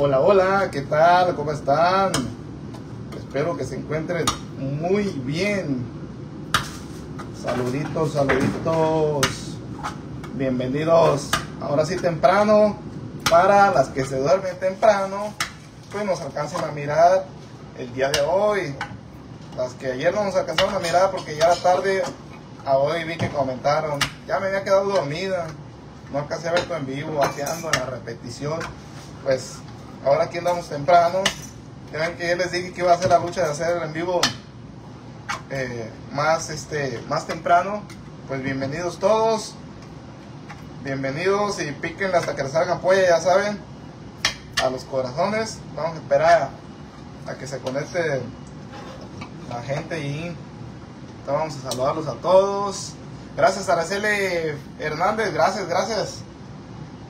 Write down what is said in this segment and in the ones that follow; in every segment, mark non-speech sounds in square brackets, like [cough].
Hola, hola, ¿qué tal? ¿Cómo están? Espero que se encuentren muy bien. Saluditos, saluditos. Bienvenidos. Ahora sí temprano. Para las que se duermen temprano, pues nos alcancen a mirar el día de hoy. Las que ayer no nos alcanzaron a mirar porque ya era tarde, a hoy vi que comentaron. Ya me había quedado dormida. No alcancé a ver en vivo, haciendo en la repetición. Pues ahora aquí andamos temprano. Ven que yo les dije que iba a hacer la lucha de hacer en vivo eh, más, este, más temprano. Pues bienvenidos todos. Bienvenidos y píquenle hasta que les salgan polla, ya saben. A los corazones. Vamos a esperar a que se conecte la gente y vamos a saludarlos a todos. Gracias a Araceli Hernández, gracias, gracias.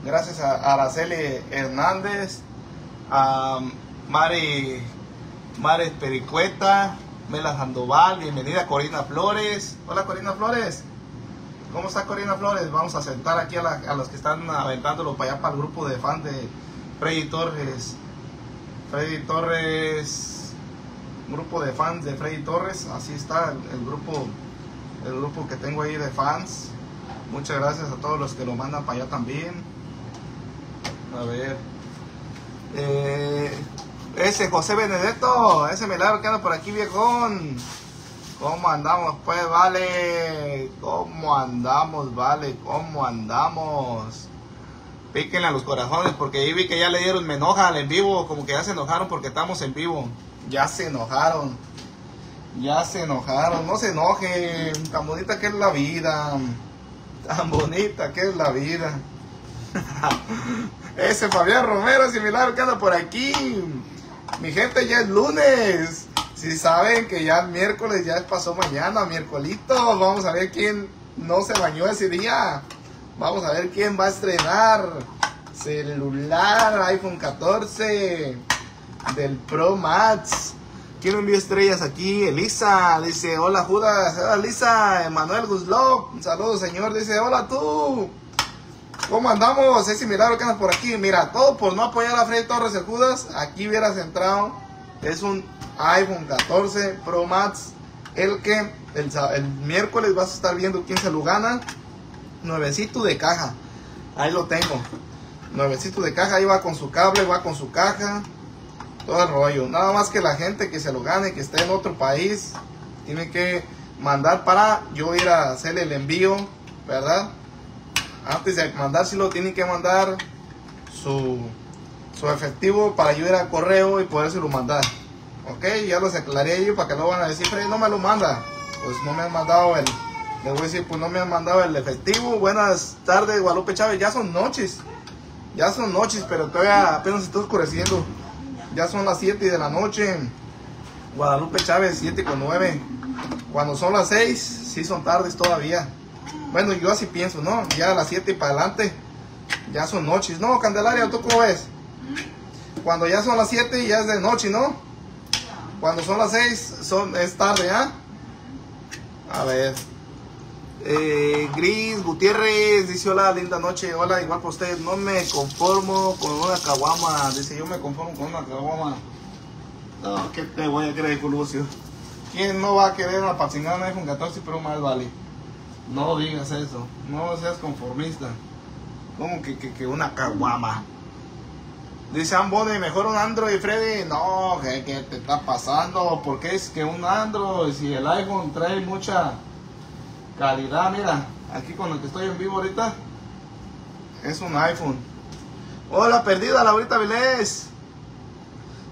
Gracias a Araceli Hernández, a Mari, Mari Pericueta, Mela Sandoval, bienvenida Corina Flores. Hola Corina Flores. ¿Cómo está Corina Flores? Vamos a sentar aquí a, los que están aventándolo para allá para el grupo de fans de Freddy Torres. Freddy Torres, grupo de fans de Freddy Torres, así está el, grupo, el grupo que tengo ahí de fans. Muchas gracias a todos los que lo mandan para allá también. A ver. Eh, ese José Benedetto, ese milagro que anda por aquí, viejón. ¿Cómo andamos, pues, vale? ¿Cómo andamos, vale? ¿Cómo andamos? Píquenle a los corazones, porque ahí vi que ya le dieron me enoja al en vivo, como que ya se enojaron porque estamos en vivo. Ya se enojaron. Ya se enojaron. No se enojen. Tan bonita que es la vida. Tan bonita que es la vida. [laughs] Ese Fabián Romero, similar que anda por aquí. Mi gente, ya es lunes. Si saben que ya el miércoles ya pasó mañana, miércolito, vamos a ver quién no se bañó ese día. Vamos a ver quién va a estrenar celular iPhone 14 del Pro Max. ¿Quién envió estrellas aquí? Elisa dice, hola Judas, hola Elisa, Emanuel Guzlov, un saludo señor, dice, hola tú. ¿Cómo andamos? Ese milagro que anda por aquí. Mira, todo por no apoyar a Freddy Torres el Judas. Aquí hubieras entrado. Es un iPhone 14 Pro Max. El que el, miércoles vas a estar viendo quién se lo gana. Nuevecito de caja. Ahí lo tengo. Nuevecito de caja. Ahí va con su cable, va con su caja. Todo el rollo. Nada más que la gente que se lo gane, que esté en otro país, tiene que mandar para yo ir a hacerle el envío, ¿verdad? Antes de mandárselo, tiene que mandar su, su efectivo para yo ir al correo y podérselo mandar. Ok, ya los aclaré yo para que no van a decir, Freddy, no me lo manda. Pues no me han mandado el, decir, pues no me han mandado el efectivo. Buenas tardes, Guadalupe Chávez. Ya son noches. Ya son noches, pero todavía apenas está oscureciendo. Ya son las 7 de la noche. Guadalupe Chávez, 7 con 9. Cuando son las 6, sí son tardes todavía. Bueno, yo así pienso, ¿no? Ya a las 7 y para adelante, ya son noches. No, Candelaria, ¿tú cómo ves? Cuando ya son las 7 ya es de noche, ¿no? Cuando son las 6 son, es tarde, ¿ah? A ver. Eh, Gris Gutiérrez dice hola, linda noche. Hola, igual para usted. No me conformo con una caguama. Dice yo me conformo con una caguama. No, que te voy a creer, Lucio. ¿Quién no va a querer una pacinada un iPhone 14 pero más vale? No digas eso. No seas conformista. Como que, que, que una caguama. Dice Ambone, mejor un Android, Freddy. No, ¿qué, ¿qué, te está pasando? Porque es que un Android, si el iPhone trae mucha calidad, mira, aquí con el que estoy en vivo ahorita, es un iPhone. Hola, perdida, Laurita Vilés.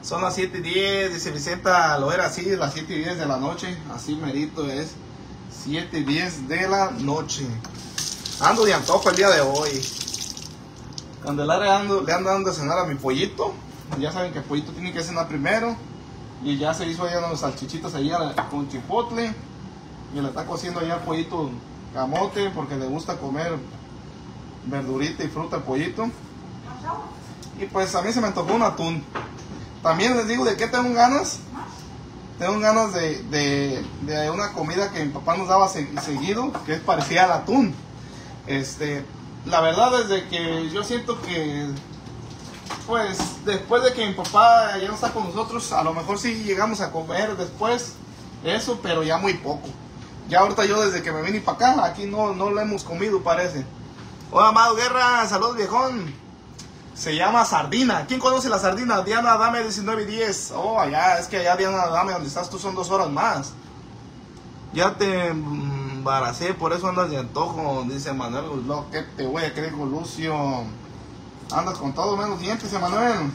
Son las 7 y 10, dice Vicenta, lo era así, las 7 y 10 de la noche, así merito es. 7 y 10 de la noche. Ando de antojo el día de hoy. Candelaria ando, le ando dando a cenar a mi pollito. Ya saben que el pollito tiene que cenar primero. Y ya se hizo allá unos salchichitas allá con chipotle. Y le está cociendo allá el pollito camote porque le gusta comer verdurita y fruta el pollito. Y pues a mí se me antojó un atún. También les digo de qué tengo ganas. Tengo ganas de, de, de una comida que mi papá nos daba seguido, que es parecida al atún. Este, la verdad es de que yo siento que pues después de que mi papá ya no está con nosotros, a lo mejor sí llegamos a comer después, eso, pero ya muy poco. Ya ahorita yo desde que me vine para acá, aquí no, no lo hemos comido parece. Hola, Amado Guerra, saludos viejón. Se llama sardina. ¿Quién conoce la sardina? Diana Dame 19 y 10. Oh, allá, es que allá Diana Dame, donde estás tú son dos horas más. Ya te embaracé, por eso andas de antojo, dice Manuel Guzló. ¿Qué te voy a creer, Lucio? Andas con todo menos dientes, Emanuel.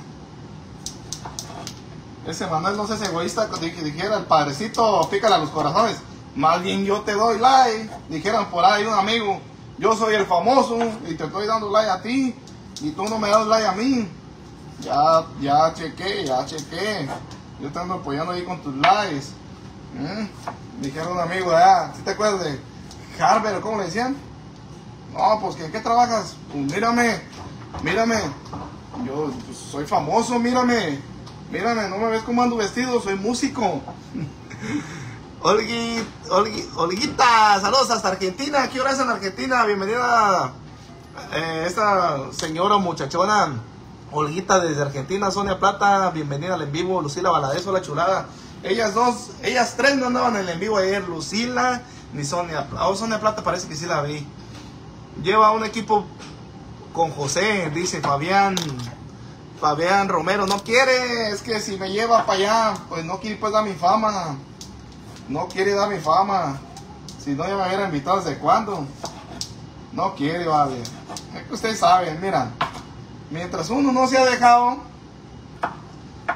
Ese Manuel no es egoísta dijera el padrecito, pícale a los corazones. Más bien yo te doy like. Dijeran por ahí un amigo, yo soy el famoso y te estoy dando like a ti y tú no me das like a mí. Ya, ya chequé, ya chequé. Yo te ando apoyando ahí con tus likes. ¿Mm? Dijeron un amigo, ah, ¿sí te acuerdas de Harvard? ¿Cómo le decían? No, pues ¿en qué trabajas? Pues mírame, mírame. Yo pues, soy famoso, mírame. Mírame, no me ves cómo ando vestido, soy músico. [laughs] Olgui, Olgui, Olguita, saludos hasta Argentina. ¿Qué hora es en Argentina? Bienvenida eh, esta señora muchachona. Olguita desde Argentina, Sonia Plata, bienvenida al en vivo, Lucila Valadez, la chulada. Ellas dos, ellas tres no andaban en el en vivo ayer, Lucila ni Sonia. Oh, Sonia Plata parece que sí la vi. Lleva un equipo con José, dice Fabián. Fabián Romero, no quiere, es que si me lleva para allá, pues no quiere pues dar mi fama no quiere dar mi fama. Si no, ya me hubiera invitado desde cuándo. No quiere, vale. Es que ustedes saben, mira. Mientras uno no se ha dejado,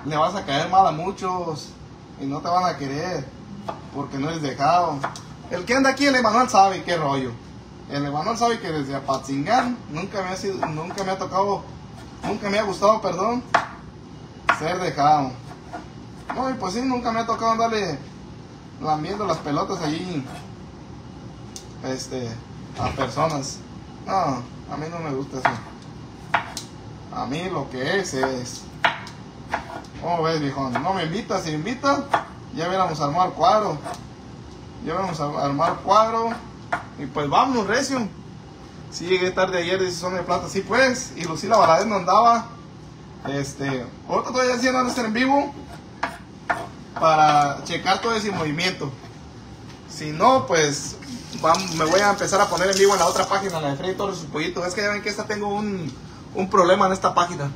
le vas a caer mal a muchos. Y no te van a querer. Porque no eres dejado. El que anda aquí, el Emanuel sabe qué rollo. El Emanuel sabe que desde Apatzingán nunca me ha sido, nunca me ha tocado, nunca me ha gustado, perdón, ser dejado. No, y pues sí, nunca me ha tocado andarle lambiendo las pelotas allí este, a personas. No, a mí no me gusta eso. A mí lo que es es. ¿Cómo ves, viejo? No me invitas, si me invitas, ya hubiéramos armado el cuadro. Ya hubiéramos armar cuadro. Y pues vamos, recio. Si llegué tarde ayer, dice son de plata, sí pues. Y Lucila Valadez no andaba. Este, otro todavía sí andan en vivo para checar todo ese movimiento. Si no, pues me voy a empezar a poner en vivo en la otra página, la de Freddy Torres sus pollitos. Es que ya ven que esta tengo un, un problema en esta página.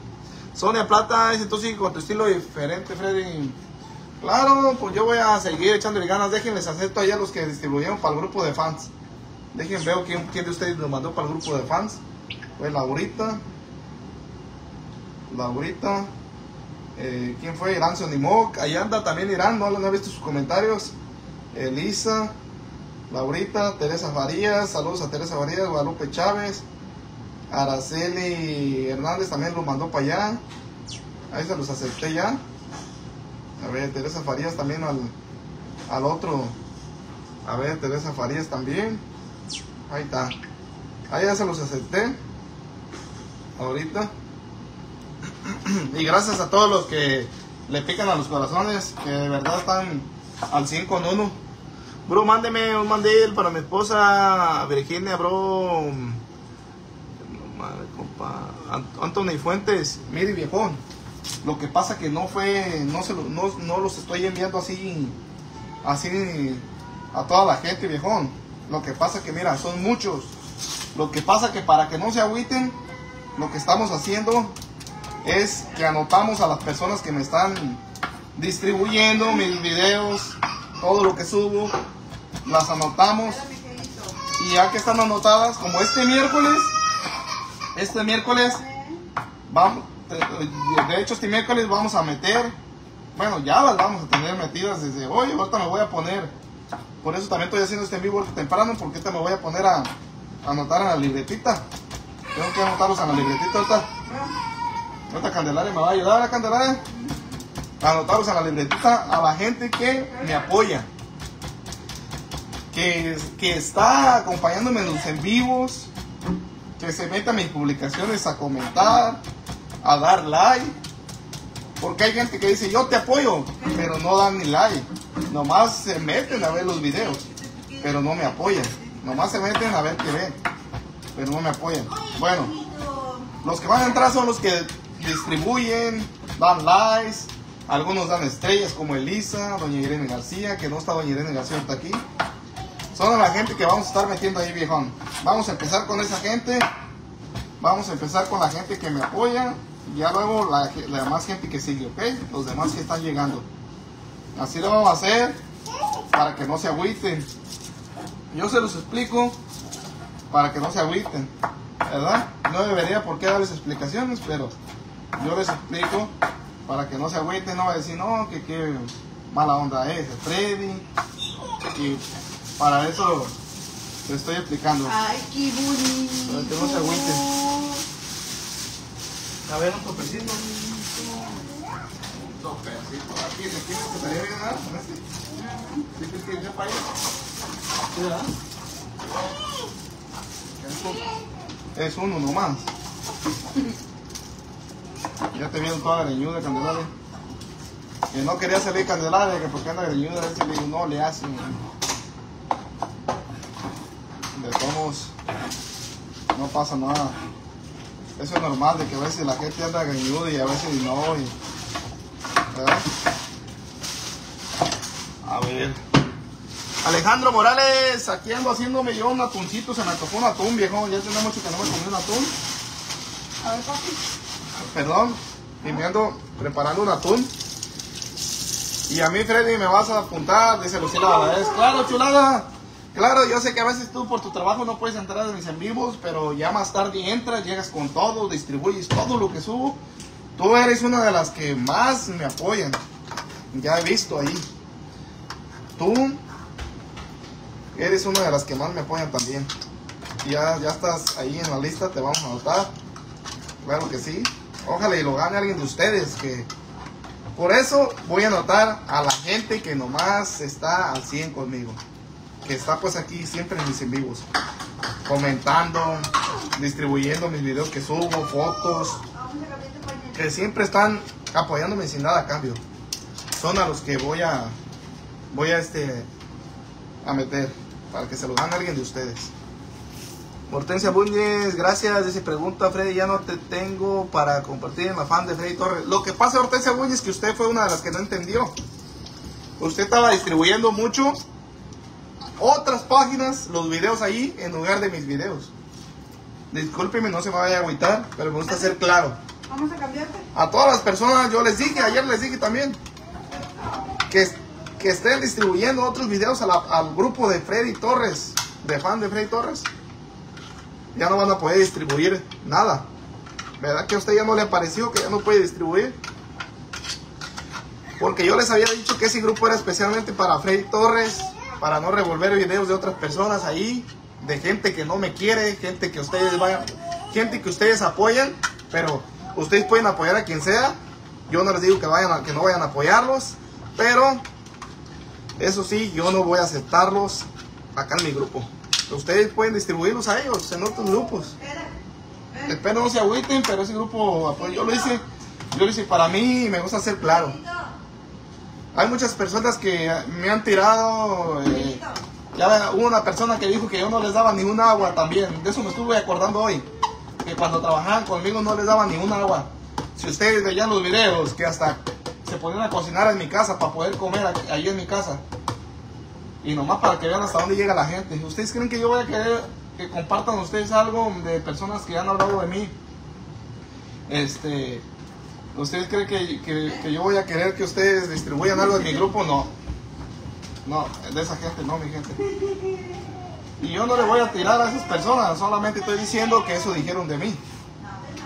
Sonia Plata dice, tú con tu estilo diferente, Freddy. Claro, pues yo voy a seguir echándole ganas. Déjenles acepto allá los que distribuyeron para el grupo de fans. Déjenme ver quién, quién de ustedes nos mandó para el grupo de fans. Fue Laurita. Laurita. Eh, ¿Quién fue? Irán Sonimok. Ahí anda también Irán, no, no he visto sus comentarios. Elisa, Laurita, Teresa Farías, saludos a Teresa Farías, Guadalupe Chávez, Araceli Hernández también lo mandó para allá. Ahí se los acepté ya. A ver, Teresa Farías también al, al otro. A ver, Teresa Farías también. Ahí está. Ahí ya se los acepté. Ahorita. [clears throat] y gracias a todos los que le pican a los corazones, que de verdad están al 100 con uno. Bro, mándeme un mandil para mi esposa Virginia, bro. Madre, compa. Anthony Fuentes, mire viejón. Lo que pasa que no fue, no, se no, no los estoy enviando así, así a toda la gente, viejón. Lo que pasa que, mira, son muchos. Lo que pasa que para que no se agüiten, lo que estamos haciendo es que anotamos a las personas que me están distribuyendo mis videos, todo lo que subo, las anotamos y ya que están anotadas, como este miércoles, este miércoles, vamos, de hecho este miércoles vamos a meter, bueno ya las vamos a tener metidas desde hoy, ahorita me voy a poner, por eso también estoy haciendo este en vivo temprano, porque ahorita me voy a poner a, anotar en la libretita, tengo que anotarlos en la libretita ahorita. Esta Candelaria me va a ayudar, a Candelaria. A anotarlos a la libretita a la gente que me apoya. Que, que está acompañándome en los en vivos. Que se meta a mis publicaciones a comentar, a dar like. Porque hay gente que dice, yo te apoyo, pero no dan ni like. Nomás se meten a ver los videos, pero no me apoyan. Nomás se meten a ver qué ven, pero no me apoyan. Bueno, los que van a entrar son los que distribuyen, dan likes, algunos dan estrellas como Elisa, Doña Irene García, que no está Doña Irene García está aquí. Son la gente que vamos a estar metiendo ahí, viejón. Vamos a empezar con esa gente. Vamos a empezar con la gente que me apoya. Ya luego la, la demás gente que sigue, ¿ok? Los demás que están llegando. Así lo vamos a hacer para que no se agüiten. Yo se los explico para que no se agüiten, ¿verdad? No debería por qué darles explicaciones, pero yo les explico para que no se agüiten, no va a decir, no, que qué mala onda es, Freddy. Para eso te estoy explicando. Ay, qué bonito. Para que no se agüiten. A ver, un topecito. Un topecito. Aquí, de aquí, que estaría bien, ¿verdad? Con este. ¿Sí crees que ya para allá? Sí, ¿verdad? Es- Es uno nomás. Ya te vieron toda la greñuda, Candelaria. Que no quería salir Candelaria, que porque anda greñuda, a le digo, no le hacen todos, no pasa nada. Eso es normal, de que a veces la gente anda greñuda y a veces no. Y, ¿verdad? A ver. Alejandro Morales, aquí ando haciéndome yo un atuncito, se me antojó un atún, viejo. Ya tiene mucho que no me comí un atún. A ver, papi. Perdón, y me ando preparando un atún. Y a mí, Freddy, me vas a apuntar, dice Lucila Valadez. Claro, chulada. Claro, yo sé que a veces tú por tu trabajo no puedes entrar en mis en vivos, pero ya más tarde entras, llegas con todo, distribuyes todo lo que subo. Tú eres una de las que más me apoyan. Ya he visto ahí. Tú eres una de las que más me apoyan también. Ya, ya estás ahí en la lista, te vamos a anotar. Claro que sí. Ojalá y lo gane alguien de ustedes. Que por eso voy a anotar a la gente que nomás está al 100 conmigo. Que está pues aquí siempre en mis en vivos. Comentando, distribuyendo mis videos que subo, fotos. Que siempre están apoyándome sin nada a cambio. Son a los que voy a voy a este a meter para que se lo gane alguien de ustedes. Hortensia Buñez, gracias. Dice, pregunta Freddy, ya no te tengo para compartir en la fan de Freddy Torres. Lo que pasa, Hortensia Buñez, que usted fue una de las que no entendió. Usted estaba distribuyendo mucho otras páginas, los videos ahí, en lugar de mis videos. Discúlpeme, no se me vaya a agüitar, pero me gusta ser claro. Vamos a cambiarte. A todas las personas, yo les dije, ayer les dije también, que, que estén distribuyendo otros videos a la- al grupo de Freddy Torres, de fan de Freddy Torres. Ya no van a poder distribuir nada. ¿Verdad que a usted ya no le pareció que ya no puede distribuir? Porque yo les había dicho que ese grupo era especialmente para Freddy Torres, para no revolver videos de otras personas ahí, de gente que no me quiere, gente que ustedes vayan, gente que ustedes apoyan, pero ustedes pueden apoyar a quien sea. Yo no les digo que vayan que no vayan a apoyarlos, pero eso sí, yo no voy a aceptarlos acá en mi grupo. Ustedes pueden distribuirlos a ellos en otros grupos. Espero no se agüiten, pero ese grupo, pues, yo lo hice, yo lo hice para mí me gusta ser claro. Hay muchas personas que me han tirado. eh, ya hubo una persona que dijo que yo no les daba ni un agua también. De eso me estuve acordando hoy. Que cuando trabajaban conmigo no les daba ni un agua. Si ustedes veían los videos, que hasta se ponían a cocinar en mi casa para poder comer ahí en mi casa. Y nomás para que vean hasta dónde llega la gente. ¿Ustedes creen que yo voy a querer que compartan ustedes algo de personas que han hablado de mí? Este. ¿Ustedes creen que, que- que yo voy a querer que ustedes distribuyan algo de mi grupo? No. No, de esa gente no, mi gente. Y yo no le voy a tirar a esas personas, solamente estoy diciendo que eso dijeron de mí.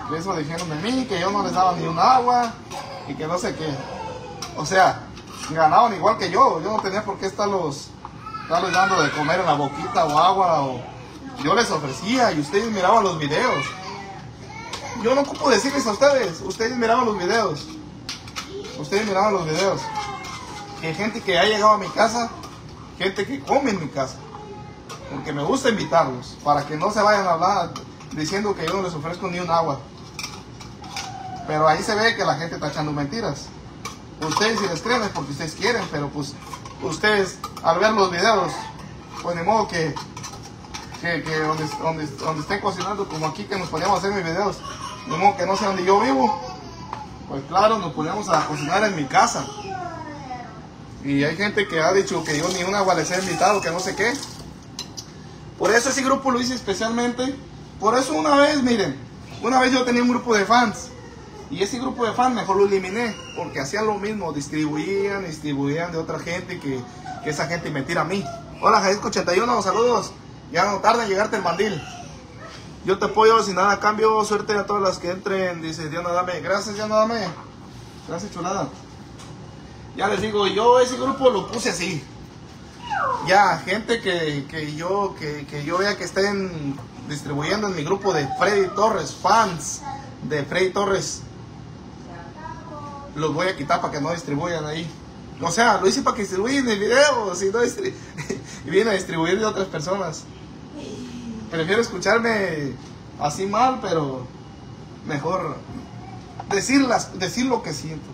Que eso dijeron de mí, que yo no les daba ni un agua y que no sé qué. O sea, ganaban igual que yo. Yo no tenía por qué estarlos, estarles dando de comer en la boquita o agua. O... Yo les ofrecía y ustedes miraban los videos. Yo no ocupo decirles a ustedes, ustedes miraban los videos. Ustedes miraban los videos. Que gente que ha llegado a mi casa, gente que come en mi casa. Porque me gusta invitarlos, para que no se vayan a hablar diciendo que yo no les ofrezco ni un agua. Pero ahí se ve que la gente está echando mentiras. Ustedes si les creen porque ustedes quieren, pero pues ustedes al ver los videos, pues de modo que, que, que donde, donde, donde estén cocinando como aquí que nos podíamos hacer mis videos, que no sé dónde yo vivo, pues claro, nos poníamos a cocinar en mi casa. Y hay gente que ha dicho que yo ni una les he invitado, que no sé qué. Por eso ese grupo lo hice especialmente. Por eso una vez, miren, una vez yo tenía un grupo de fans. Y ese grupo de fans mejor lo eliminé. Porque hacían lo mismo, distribuían, distribuían de otra gente que, que esa gente me tira a mí. Hola Jalisco 81, saludos. Ya no tarda en llegarte el mandil. Yo te apoyo sin nada cambio. Suerte a todas las que entren. Dice Diana Dame. Gracias, Diana Dame. Gracias, chulada. Ya les digo, yo ese grupo lo puse así. Ya, gente que, que yo que, que yo vea que estén distribuyendo en mi grupo de Freddy Torres, fans de Freddy Torres, los voy a quitar para que no distribuyan ahí. O sea, lo hice para que distribuyan el video, si no [laughs] y viene a distribuir de otras personas. Prefiero escucharme así mal, pero mejor decir, las, decir lo que siento.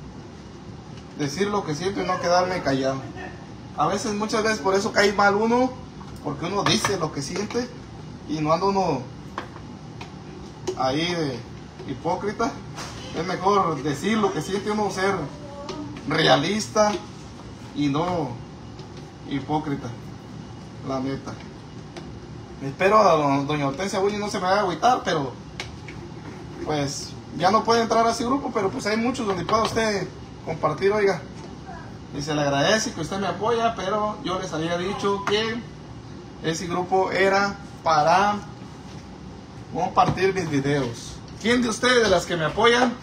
Decir lo que siento y no quedarme callado. A veces, muchas veces por eso cae mal uno, porque uno dice lo que siente y no anda uno ahí de hipócrita. Es mejor decir lo que siente uno, ser realista y no hipócrita. La neta. Espero a doña Hortensia Bulli no se me vaya a agüitar, pero pues ya no puede entrar a ese grupo, pero pues hay muchos donde pueda usted compartir, oiga. Y se le agradece que usted me apoya, pero yo les había dicho que ese grupo era para compartir mis videos. ¿Quién de ustedes, de las que me apoyan,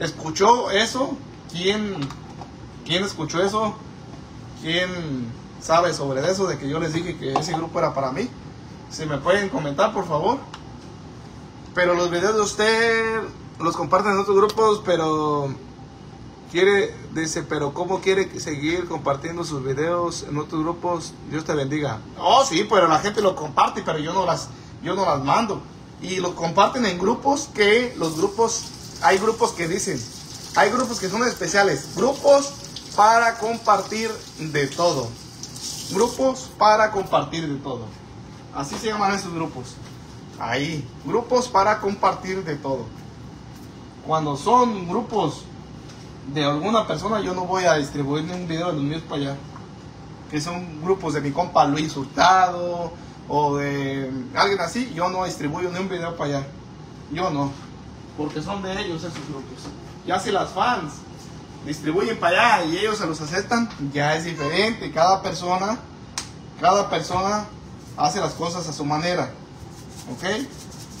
escuchó eso? ¿Quién, quién escuchó eso? ¿Quién sabe sobre eso de que yo les dije que ese grupo era para mí? Si me pueden comentar, por favor. Pero los videos de usted los comparten en otros grupos, pero quiere, dice, pero ¿cómo quiere seguir compartiendo sus videos en otros grupos? Dios te bendiga. Oh, sí, pero la gente lo comparte, pero yo no las, yo no las mando. Y lo comparten en grupos que los grupos, hay grupos que dicen, hay grupos que son especiales, grupos para compartir de todo. Grupos para compartir de todo. Así se llaman esos grupos. Ahí, grupos para compartir de todo. Cuando son grupos de alguna persona, yo no voy a distribuir ni un video de los míos para allá. Que son grupos de mi compa Luis Hurtado o de alguien así, yo no distribuyo ni un video para allá. Yo no. Porque son de ellos esos grupos. Ya si las fans distribuyen para allá y ellos se los aceptan, ya es diferente. Cada persona, cada persona hace las cosas a su manera. ¿Ok?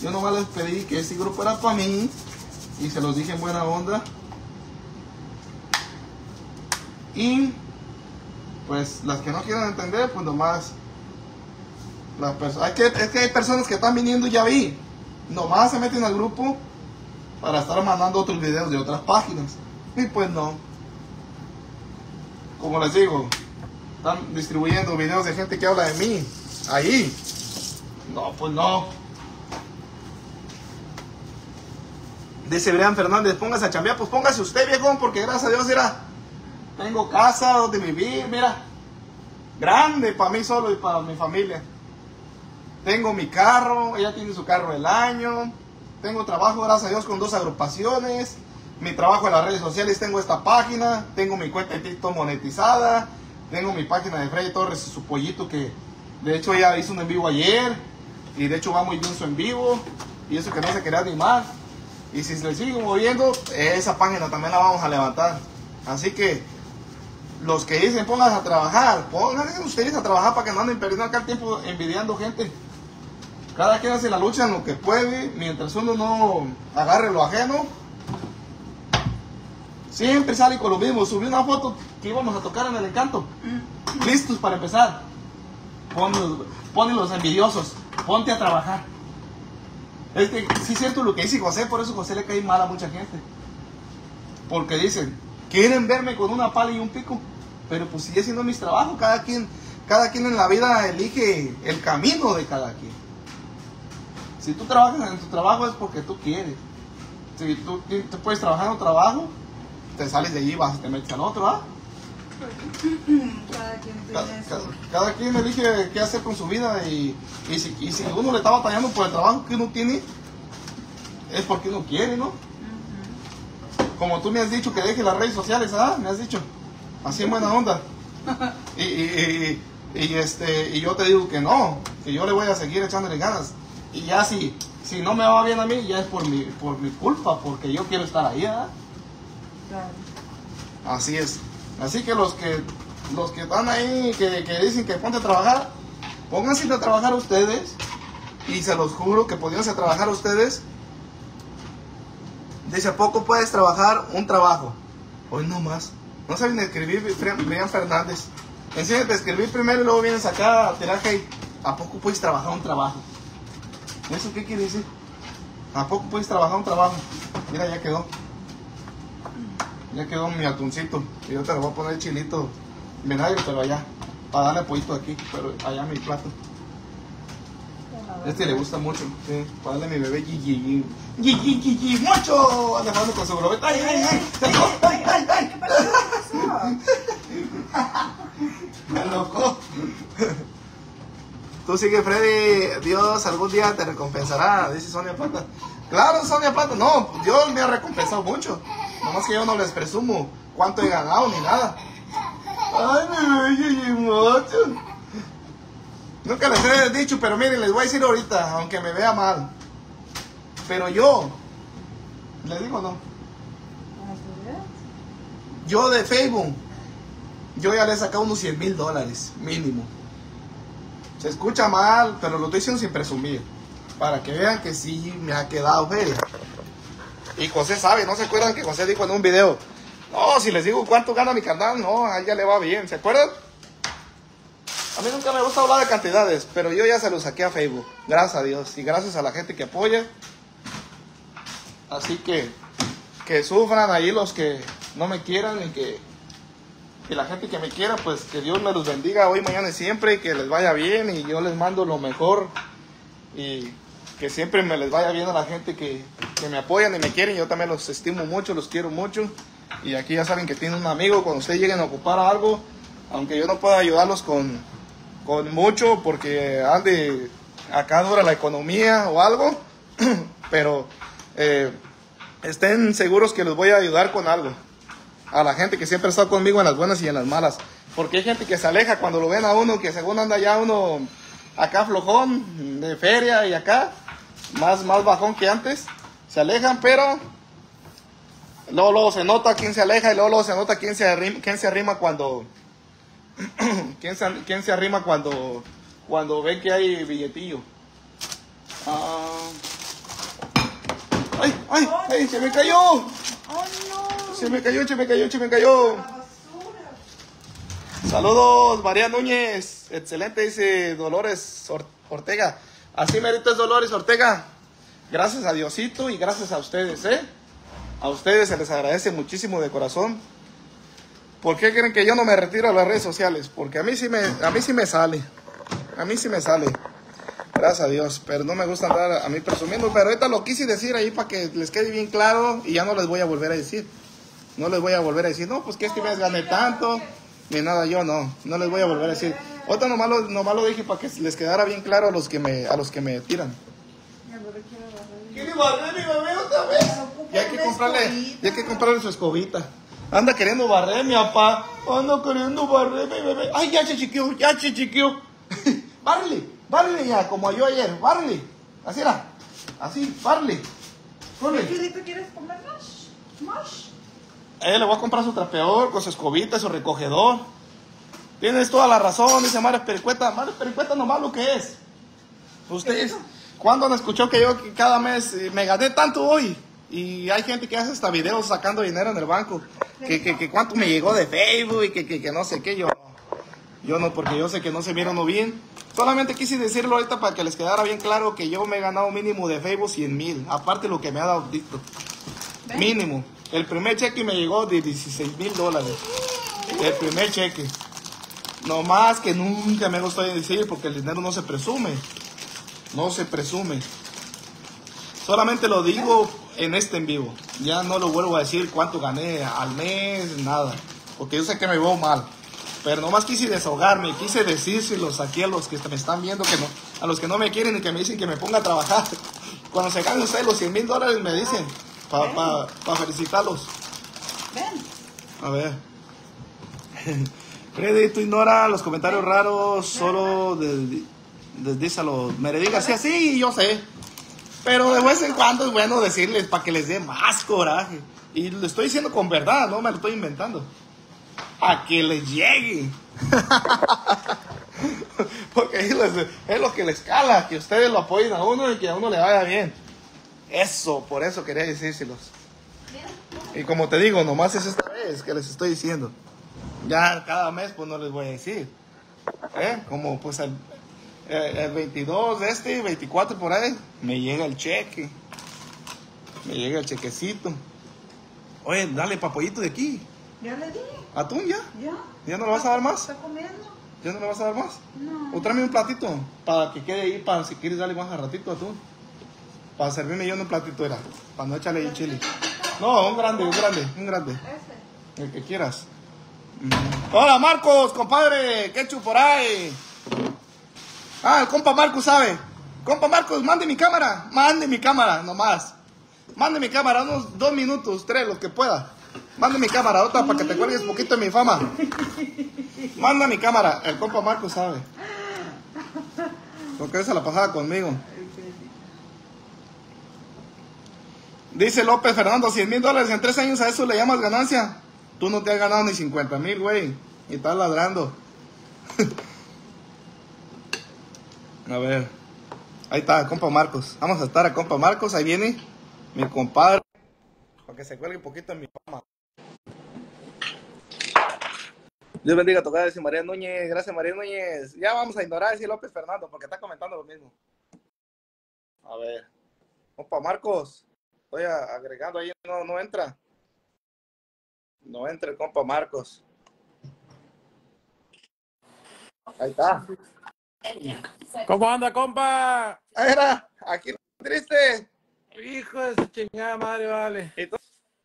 Yo nomás les pedí que ese grupo era para mí y se los dije en buena onda. Y pues las que no quieran entender, pues nomás. Las hay que, es que hay personas que están viniendo, ya vi. Nomás se meten al grupo para estar mandando otros videos de otras páginas. Y pues no. Como les digo, están distribuyendo videos de gente que habla de mí. Ahí. No, pues no. Dice Brian Fernández, póngase a chambear. Pues póngase usted, viejo, porque gracias a Dios, mira, tengo casa donde vivir, mira. Grande para mí solo y para mi familia. Tengo mi carro, ella tiene su carro del año. Tengo trabajo, gracias a Dios, con dos agrupaciones. Mi trabajo en las redes sociales, tengo esta página. Tengo mi cuenta de TikTok monetizada. Tengo mi página de Freddy Torres y su pollito que de hecho ella hizo un en vivo ayer. Y de hecho va muy bien su en vivo. Y eso que no se quería animar. Y si se le sigue moviendo, esa página también la vamos a levantar. Así que los que dicen pónganse a trabajar, pónganse ustedes a trabajar para que no anden perdiendo acá el tiempo envidiando gente. Cada quien hace la lucha en lo que puede, mientras uno no agarre lo ajeno. Siempre sale con lo mismo. Subí una foto que íbamos a tocar en el encanto. Listos para empezar. Ponen los envidiosos. Ponte a trabajar. Es que sí es cierto lo que dice José, por eso José le cae mal a mucha gente. Porque dicen, quieren verme con una pala y un pico, pero pues sigue siendo mis trabajos, cada quien, cada quien en la vida elige el camino de cada quien. Si tú trabajas en tu trabajo es porque tú quieres. Si tú, puedes trabajar en un trabajo, te sales de allí y vas te metes al otro, ¿ah? Cada quien. Cada, elige qué hacer con su vida y, y, si, y si uno le está batallando por el trabajo que uno tiene, es porque uno quiere, ¿no? Como tú me has dicho que deje las redes sociales, ¿ah? Me has dicho. Así en buena onda. [laughs] Y, y, y, y, este, y yo te digo que no, que yo le voy a seguir echándole ganas. Y ya si, si no me va bien a mí, ya es por mi, por mi culpa, porque yo quiero estar ahí, ¿ah? Claro. Así es. Así que los que los que están ahí, que, que dicen que ponte a trabajar, pónganse a trabajar ustedes. Y se los juro que podrían a trabajar ustedes. Dice, ¿a poco puedes trabajar un trabajo? Hoy no más. No saben escribir, Brian Fernández. Enséñate a escribir primero y luego vienes acá a tirar hate. ¿A poco puedes trabajar un trabajo? ¿Eso qué quiere decir? ¿A poco puedes trabajar un trabajo? Mira, ya quedó. Ya quedó mi atuncito. Y yo te lo voy a poner chilito vinagre, pero allá. Para darle poquito aquí, pero allá mi plato. Este le gusta mucho, sí. Para darle a mi bebé Gigi. Gigi, Gigi, mucho. Alejandro con su globeta. ¡Ay, ay, ay! ¡Ay, ay, ay! ¿Qué pasó? Me [laughs] loco. Tú sigue, Freddy. Dios algún día te recompensará, dice Sonia Plata. Claro, Sonia Plata. No, Dios me ha recompensado mucho. Nomás que yo no les presumo cuánto he ganado ni nada. Ay, mi bebé Gigi, mucho. Nunca les he dicho, pero miren, les voy a decir ahorita, aunque me vea mal. Pero yo, ¿les digo no? Yo de Facebook, yo ya le he sacado unos 100 mil dólares, mínimo. Se escucha mal, pero lo estoy diciendo sin presumir. Para que vean que sí me ha quedado feria. Y José sabe, ¿no se acuerdan que José dijo en un video? No, si les digo cuánto gana mi canal, no, a él ya le va bien. ¿Se acuerdan? A mí nunca me gusta hablar de cantidades, pero yo ya se lo saqué a Facebook. Gracias a Dios y gracias a la gente que apoya. Así que que sufran ahí los que no me quieran y que, que la gente que me quiera, pues que Dios me los bendiga hoy, mañana y siempre, y que les vaya bien y yo les mando lo mejor y que siempre me les vaya bien a la gente que, que me apoyan y me quieren. Yo también los estimo mucho, los quiero mucho. Y aquí ya saben que tienen un amigo, cuando ustedes lleguen a ocupar algo, aunque yo no pueda ayudarlos con, con mucho porque ande acá dura la economía o algo, [clears throat] pero eh, estén seguros que les voy a ayudar con algo. A la gente que siempre está conmigo en las buenas y en las malas. Porque hay gente que se aleja cuando lo ven a uno, que según anda ya uno acá flojón, de feria y acá, más, más bajón que antes. Se alejan, pero luego, luego se nota quién se aleja y luego, luego se nota quién se arrima, quién se arrima cuando, [clears throat] ¿Quién se, quién se arrima cuando, cuando ve que hay billetillo? Ah. ¡Ay, ay, ay! ¡Se me cayó! ¡Oh, no! ¡Se me cayó, se me cayó, se me cayó! Saludos, María Núñez. Excelente, dice Dolores Or- Ortega. Así merito es Dolores Ortega. Gracias a Diosito y gracias a ustedes, ¿eh? A ustedes se les agradece muchísimo de corazón. ¿Por qué creen que yo no me retiro a las redes sociales? Porque a mí sí me, a mí sí me sale. A mí sí me sale. Gracias a Dios. Pero no me gusta andar a mí presumiendo. Pero ahorita lo quise decir ahí para que les quede bien claro y ya no les voy a volver a decir. No les voy a volver a decir, no, pues que este mes gané tanto. Ni nada, yo no. No les voy a volver a decir. Ahorita nomás lo, nomás lo dije para que les quedara bien claro a los que me, a los que me tiran. Ya. ¿Quiere barrer mi bebé otra vez? Y hay que comprarle, y hay que comprarle su escobita. Anda queriendo barrer mi papá. Anda queriendo barrer mi bebé. Ay, ya se chiquió, ya se chiquió. [laughs] bárrele, bárrele ya, como yo ayer, bárrele. Así era. Así, bárrele. Filito, ¿quieres comer mash? Mash. Eh, le voy a comprar su trapeador con su escobita, su recogedor. Tienes toda la razón, dice Mares Pericueta. Mares Pericueta nomás lo que es. Ustedes, ¿cuándo han escuchado que yo cada mes eh, me gané tanto hoy? Y hay gente que hace hasta videos sacando dinero en el banco. Que, que, que cuánto me llegó de Facebook y que, que, que no sé qué. Yo. Yo no, porque yo sé que no se vieron uno bien. Solamente quise decirlo ahorita para que les quedara bien claro que yo me he ganado mínimo de Facebook 100 mil. Aparte lo que me ha dado Dicto. ¿Ven? Mínimo. El primer cheque me llegó de 16 mil dólares. El primer cheque. No más que nunca me gustó decir porque el dinero no se presume. No se presume. Solamente lo digo en este en vivo. Ya no lo vuelvo a decir cuánto gané al mes, nada. Porque yo sé que me veo mal. Pero nomás quise desahogarme, quise decírselos aquí a los que me están viendo, que no, a los que no me quieren y que me dicen que me ponga a trabajar. Cuando se ganen ustedes los 100 mil dólares me dicen, para felicitarlos. Ven. A ver. [laughs] Freddy, tú ignora los comentarios raros, solo de- desdízalo. Meredi García, sí, yo sé. Pero de vez en cuando es bueno decirles para que les dé más coraje. Y lo estoy diciendo con verdad, no me lo estoy inventando. A que les llegue. [laughs] Porque les- es lo que les cala, que ustedes lo apoyen a uno y que a uno le vaya bien. Eso, por eso quería decírselos. Y como te digo, nomás es esta vez que les estoy diciendo. Ya cada mes pues no les voy a decir. ¿Eh? Como pues el, el- el 22 de este, 24 por ahí, me llega el cheque. Me llega el chequecito. Oye, dale papollito de aquí. Ya le di. Atún ya. Ya. ¿Ya no le vas a dar más? ¿Está comiendo? ¿Ya no le vas a dar más? No. O tráeme un platito para que quede ahí, para si quieres darle más a ratito atún. Para servirme yo en un platito era, para no echarle ahí chile. No, un grande, un grande, un grande. Ese. El que quieras. Hola Marcos, compadre, ¿qué chup por? Ah, el compa Marcos sabe. Compa Marcos, mande mi cámara, mande mi cámara, nomás. Mande mi cámara, unos dos minutos, tres, los que pueda. Mande mi cámara, otra para que te cuelgues poquito de mi fama. Manda mi cámara, el compa Marcos sabe. Porque esa la pasaba conmigo. Dice López Fernando, 100 mil dólares en tres años, ¿a eso le llamas ganancia? Tú no te has ganado ni 50 mil, güey. Y estás ladrando. a ver. Ahí está, compa Marcos. Vamos a estar a compa Marcos. Ahí viene mi compadre. Para que se cuelgue un poquito en mi fama. Dios bendiga a tocar, dice María Núñez. Gracias, María Núñez. Ya vamos a ignorar a ese López Fernando porque está comentando lo mismo. A ver. Compa Marcos. Estoy agregando ahí, no, no entra. No entra el compa Marcos. Ahí está. ¿Cómo anda, compa? Era, aquí triste. Hijo de su chingada madre, vale. ¿Y tú?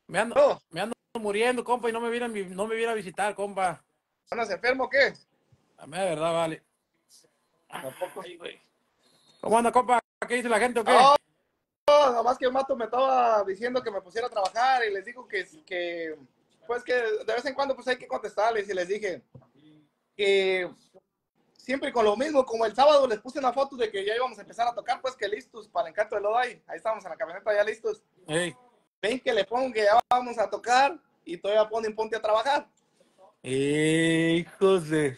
Me ando, me ando muriendo, compa, y no me viene no me viene a visitar, compa. ¿Andas enfermo o qué? A mí, de verdad, vale. Tampoco. Ay, güey. ¿Cómo anda, compa? ¿Qué dice la gente o qué? Oh, no, nomás que el mato me estaba diciendo que me pusiera a trabajar y les digo que, que pues que de vez en cuando pues hay que contestarles y les dije que siempre con lo mismo, como el sábado les puse una foto de que ya íbamos a empezar a tocar, pues que listos para el encanto de Lodai, ahí estábamos en la camioneta ya listos. Ey. Ven que le pongo que ya vamos a tocar y todavía ponen ponte a trabajar. Hijos de...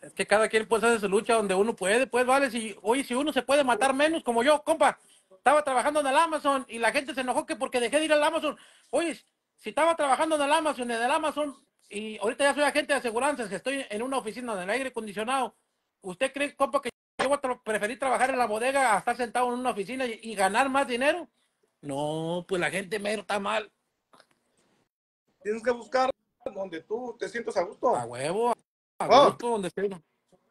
Es que cada quien pues hace su lucha donde uno puede, pues vale, si, oye, si uno se puede matar menos, como yo, compa, estaba trabajando en el Amazon y la gente se enojó que porque dejé de ir al Amazon. Oye, si estaba trabajando en el Amazon, en el Amazon, y ahorita ya soy agente de aseguranzas, que estoy en una oficina del aire acondicionado, ¿usted cree, compa, que yo voy a preferir trabajar en la bodega a estar sentado en una oficina y, y ganar más dinero? No, pues la gente mero está mal. Tienes que buscar donde tú te sientas a gusto. A huevo, a Oh. gusto, donde esté.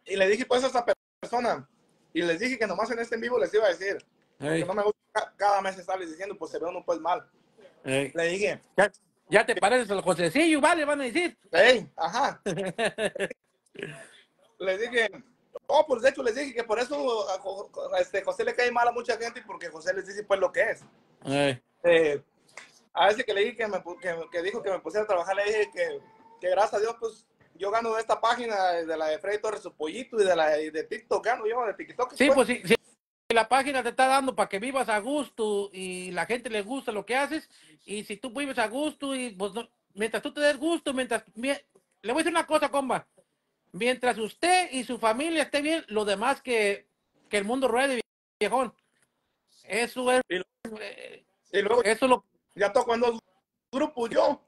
Y le dije pues a esa persona y les dije que nomás en este en vivo les iba a decir Ey, que no me gusta ca- cada mes estarles diciendo pues se ve uno pues mal. Ey. Le dije, Ya, ya te pareces al Josecillo, vale, van a decir. ajá. les dije, oh, pues de hecho les dije que por eso a este, José le cae mal a mucha gente porque José les dice pues lo que es. Ey, Eh, a ese que le dije que, me, que, que dijo que me pusiera a trabajar, le dije que, que gracias a Dios pues yo gano de esta página, de la de Freddy Torres su pollito y de la de, TikTok, gano yo de TikTok. Sí, pues si, si la página te está dando para que vivas a gusto y la gente le gusta lo que haces, y si tú vives a gusto y pues no- mientras tú te des gusto, mientras... mie- le voy a decir una cosa, comba. Mientras usted y su familia esté bien, lo demás que, que el mundo ruede, viejón. Eso es... Y lo- eh, Y luego Eso lo ya toco en dos grupos yo.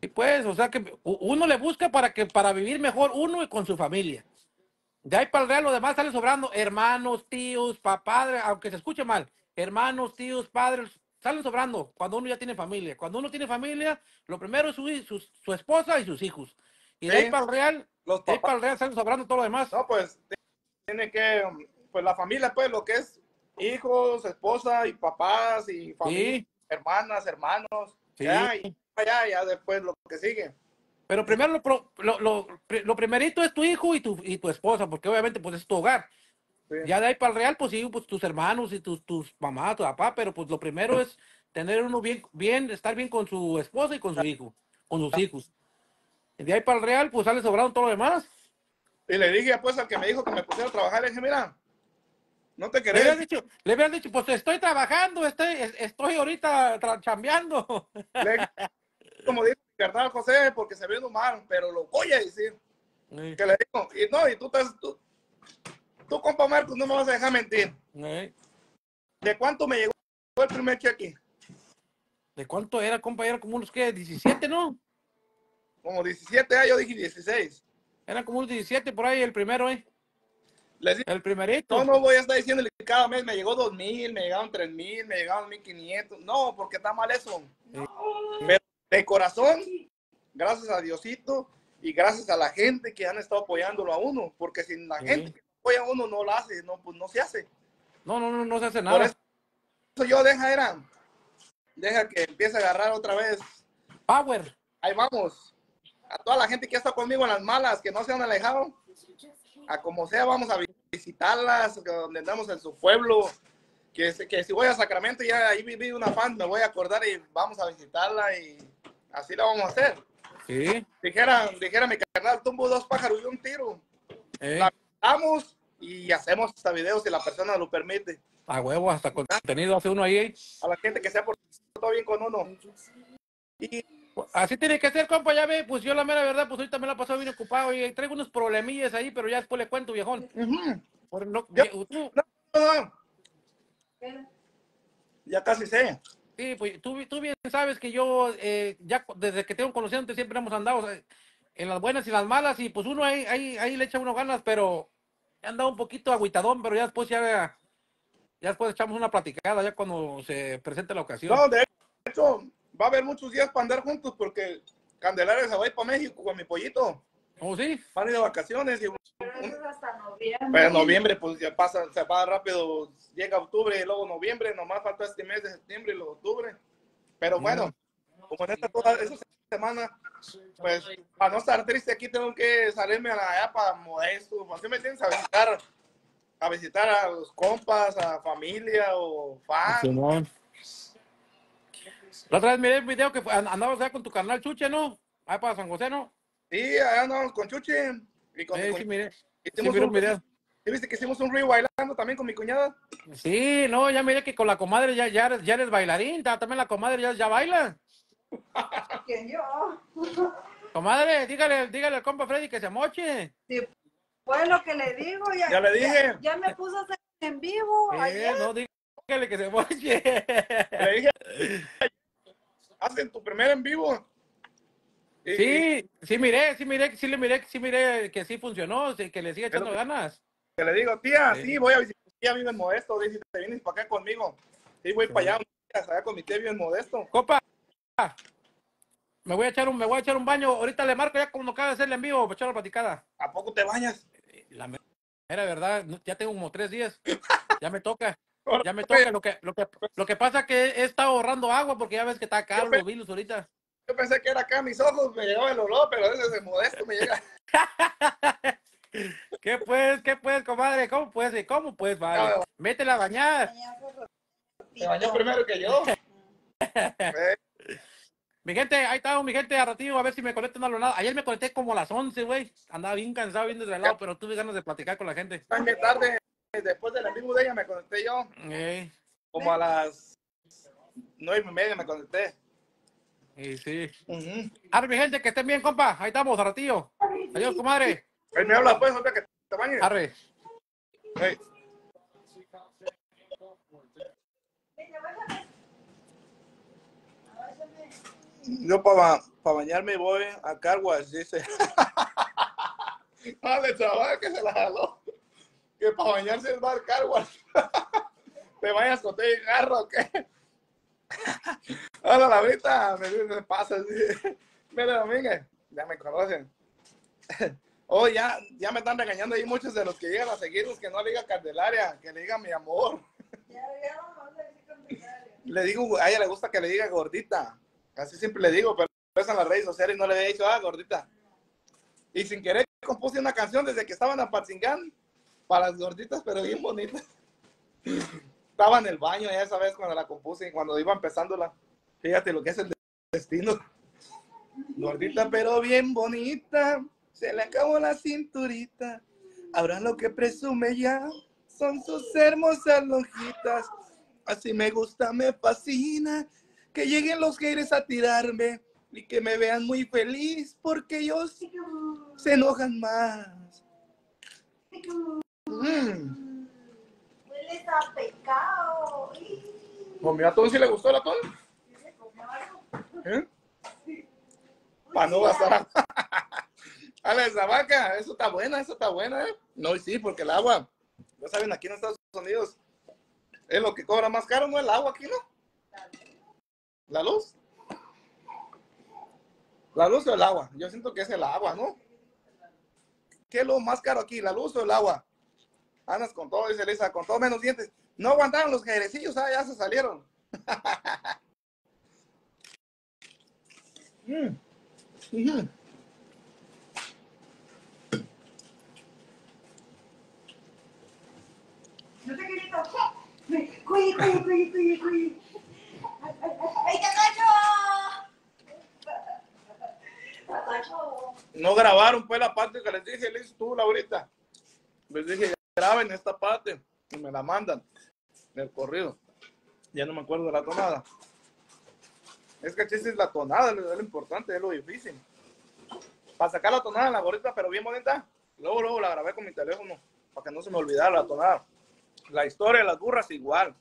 Y pues, o sea que uno le busca para que para vivir mejor uno y con su familia. De ahí para el real, lo demás sale sobrando. Hermanos, tíos, papá, aunque se escuche mal. Hermanos, tíos, padres, salen sobrando cuando uno ya tiene familia. Cuando uno tiene familia, lo primero es su, su, su esposa y sus hijos. Y de ahí para el real, Los de ahí para el real sale sobrando todo lo demás. No, pues tiene que, pues la familia, pues lo que es hijos, esposa y papás y familia, Sí. hermanas, hermanos. Sí. Ya, y ya, ya después lo que sigue. Pero primero lo, pro- lo, lo, lo primerito es tu hijo y tu, y tu esposa, porque obviamente pues es tu hogar. Sí. Ya de ahí para el real, pues sí, pues tus hermanos y tus, tus mamás, tu papá, pero pues lo primero es tener uno bien, bien, estar bien con su esposa y con su hijo, con sus hijos. Y de ahí para el real, pues sale sobrado todo lo demás. Y le dije pues al que me dijo que me pusiera a trabajar, le dije, mira, no te Le habían querés. dicho, le habían dicho, pues estoy trabajando, estoy, es- estoy ahorita chambeando. Le como dice carnal José, porque se ve mal, pero lo voy a decir. Eh, Que le digo, y no, y tú estás, tú, tú, compa Marcos, no me vas a dejar mentir. eh. ¿De cuánto me llegó el primer cheque? ¿De cuánto era, compa? Era como unos, ¿qué? 17, ¿no? Como 17 años, yo dije 16. Eran como unos 17 por ahí el primero, ¿eh? Dije, El primerito. no, no voy a estar diciéndole que cada mes me llegó 2 mil, me llegaron 3 mil, me llegaron 1500. No, porque está mal eso. Pero de corazón, gracias a Diosito y gracias a la gente que han estado apoyándolo a uno. Porque sin la Sí. gente que apoya a uno no lo hace, no, pues no se hace. No, no, no, no se hace Por nada. eso yo deja, era, deja que empiece a agarrar otra vez. Power. Ahí vamos. A toda la gente que estado conmigo en las malas, que no se han alejado, a como sea, vamos a visitarlas, donde andamos en su pueblo. Que, que si voy a Sacramento, ya ahí viví una fan, me voy a acordar y vamos a visitarla y así la vamos a hacer. Sí. Dijera, dijera mi carnal, tumbo dos pájaros y un tiro. eh. La y hacemos hasta videos si la persona lo permite. A huevo, hasta contenido hace uno ahí. A la gente que se ha portado bien con uno. Y Así tiene que ser, compa, ya ve, pues yo la mera verdad, pues ahorita me la he pasado bien ocupado y traigo unos problemillas ahí, pero ya después le cuento, viejón. Por no- no, no, ya casi sé. Sí, pues tú, tú bien sabes que yo, eh, ya desde que tengo conocido, siempre hemos andado en las buenas y las malas, y pues uno ahí, ahí, ahí le echa uno ganas, pero he andado un poquito agüitadón, pero ya después ya, ya después echamos una platicada, ya cuando se presente la ocasión. No, de hecho, va a haber muchos días para andar juntos porque Candelaria se va a ir para México con mi pollito. ¿Oh, sí? Van a ir de vacaciones y Pero eso es hasta noviembre. pero en noviembre pues ya pasa, se va rápido, llega octubre y luego noviembre, nomás falta este mes de septiembre y luego octubre. Pero bueno, como en esta toda esa semana, pues para no estar triste aquí tengo que salirme a la allá para Modesto, ¿por qué me tienes a visitar? A visitar a los compas, a familia o fans. Simón. La otra vez miré el video que andabas allá con tu carnal Chuche, ¿no? Ahí para San José, ¿no? Sí, allá andamos con Chuche y con, Eh, con- sí, miré. Sí, hicimos miré un- video. ¿Sí viste que hicimos un río bailando también con mi cuñada? Sí, no, ya miré que con la comadre ya, ya, eres, ya eres bailarín, ta- también la comadre ya, ya baila. [laughs] ¿Quién yo? [laughs] Comadre, dígale, dígale al compa Freddy que se moche. Sí, fue lo que le digo. Ya, Ya le dije. Ya, me puso a hacer en vivo Eh, ayer. no, dígale que se moche. Le dije, [laughs] hacen tu primer en vivo. Sí, sí miré, sí miré, sí le miré, sí miré que sí funcionó, que le sigue echando ganas. que le digo, tía, Sí. voy a visitar, tía vive en Modesto, dice, te vienes para acá conmigo. Sí, voy para allá, allá con mi tía vive en Modesto. Compa, me voy a echar un, me voy a echar un baño, ahorita le marco ya cuando acabe de hacerle en vivo, para echar la platicada. ¿A poco te bañas? La mera verdad, ya tengo como tres días. [laughs] Ya me toca. Ya me toca. Lo que, lo que, lo que pasa que he estado ahorrando agua porque ya ves que está caro los virus ahorita. Yo pensé que era acá mis ojos, me llegaba el olor, pero desde Modesto me llega. [laughs] ¿Qué pues? ¿Qué pues, comadre? ¿Cómo pues? ¿Cómo pues, vale? Métela a bañar. Se bañó primero que yo. [laughs] Mi gente, ahí está, mi gente, a ratito, a ver si me conectan a lo nada. Ayer me conecté como a las 11, güey. Andaba bien cansado, bien desvelado, pero tuve ganas de platicar con la gente. que tarde, después del vivo de ella me conecté yo, como a las nueve y media me conecté. Y sí. Ujú. A ver, mi gente, que estén bien, compa. Ahí estamos, ratillo. Adiós, comadre. Él me habla pues, ahorita que te bañes. Arre. Hey. Yo para bañarme voy a Carguas, dice. [laughs] Dale, chaval, que se la jaló. Que para bañarse es bar Carguas. [laughs] ¿Te bañas con té y garro o qué? Hola, Laurita, me pasa. Mira, Domínguez, ya me conocen. Oh, ya, ya me están regañando ahí muchos de los que llegan a seguirnos que no le diga Candelaria, que le diga mi amor. Ya, ya vamos a decir. Le digo, a ella le gusta que le diga gordita. Así siempre le digo, pero es en las redes sociales y no le había dicho, ah, gordita. Y sin querer compuse una canción desde que estaban a Patzingán para las gorditas, pero bien bonitas. Estaba en el baño ya esa vez cuando la compuse y cuando iba empezándola. Fíjate lo que es el destino. Gordita pero bien bonita, se le acabó la cinturita. Ahora lo que presume ya son sus hermosas lonjitas. Así me gusta, me fascina que lleguen los haters a tirarme y que me vean muy feliz porque ellos se enojan más. Mm. A pecado. ¿Comió atún si le gustó el atún? ¿Eh? Para no gastar. A la [laughs] esa vaca, eso está buena, eso está buena, ¿eh? No, y sí, porque el agua, ya saben, aquí en Estados Unidos es lo que cobra más caro, ¿no? El agua aquí, ¿no? ¿La luz? ¿La luz o el agua? Yo siento que es el agua, ¿no? ¿Qué es lo más caro aquí, la luz o el agua? Andas con todo, dice Lisa, con todo menos dientes. No aguantaron los jerecillos, ah, ya se salieron. [laughs] Mm. No te quería tocar. Cuí, cuí, cuí, cuí, cuí. ¡Ay, cacho. no grabaron pues la parte que les dije, Liz, tú, Laurita. Les dije, graben esta parte y me la mandan del corrido. Ya no me acuerdo de la tonada. Es que chiste es la tonada, es lo importante, es lo difícil. Para sacar la tonada, la gorrita, pero bien bonita. Luego, luego la grabé con mi teléfono, para que no se me olvidara la tonada. La historia de las burras igual.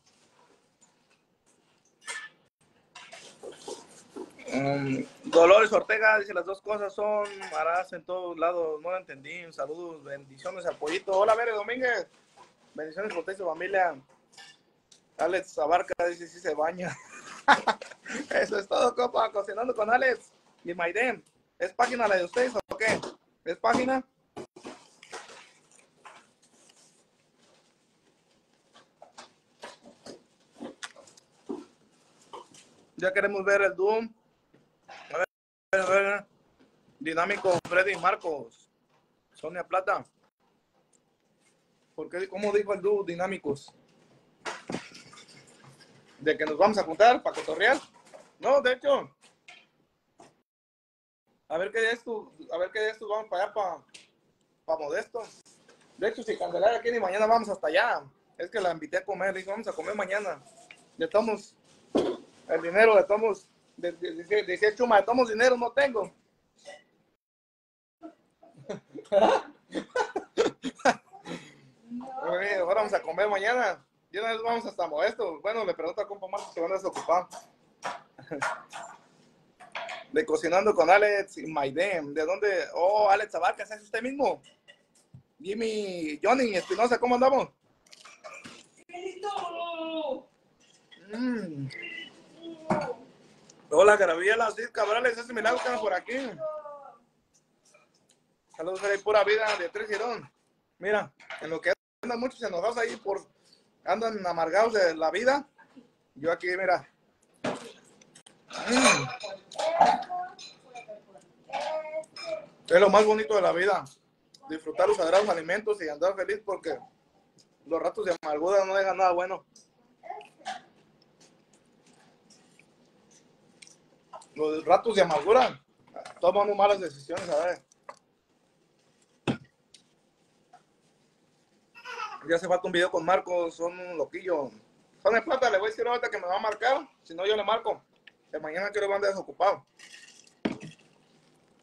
Mm, Dolores Ortega dice las dos cosas son harás en todos lados, no lo entendí. Saludos, bendiciones al pollito. Hola, Mere Domínguez. Bendiciones por su familia. Alex Abarca dice si se baña. [laughs] Eso es todo, copa. Cocinando con Alex y Maiden. ¿Es página la de ustedes o qué? ¿Es página? Ya queremos ver el Doom. Dinámico Freddy Marcos. Sonia Plata. ¿Por qué? ¿Cómo dijo el dúo dinámicos? ¿De que nos vamos a juntar para cotorrear? No, de hecho. A ver qué de esto, a ver qué de esto vamos para allá, para, para Modesto. De hecho, si Candelaria quiere, mañana vamos hasta allá. Es que la invité a comer, le vamos a comer mañana. Le tomos el dinero, le decía Chuma, le tomos dinero, no tengo. Oye, ahora vamos a comer mañana. Y una vez vamos hasta Modesto. Bueno, le pregunto a compa Marcos que van a desocupar. De Cocinando con Alex y Maidem. ¿De dónde? Oh, Alex Abarca, ¿es usted mismo? Jimmy, Johnny Espinosa, ¿cómo andamos? Mm. Hola, Gabriela, sí, Cabrales, ese milagro que por aquí. Saludos ahí, pura vida de Tres Girón. Mira, en lo que andan muchos enojados ahí por andan amargados de la vida. Yo aquí, mira. Es lo más bonito de la vida. Disfrutar los sagrados alimentos y andar feliz porque los ratos de amargura no dejan nada bueno. Los ratos de amargura toman malas decisiones, a ver. Ya hace falta un video con Marcos, son un loquillo. Son de plata, le voy a decir ahorita que me va a marcar, si no yo le marco. Que mañana quiero van desocupado.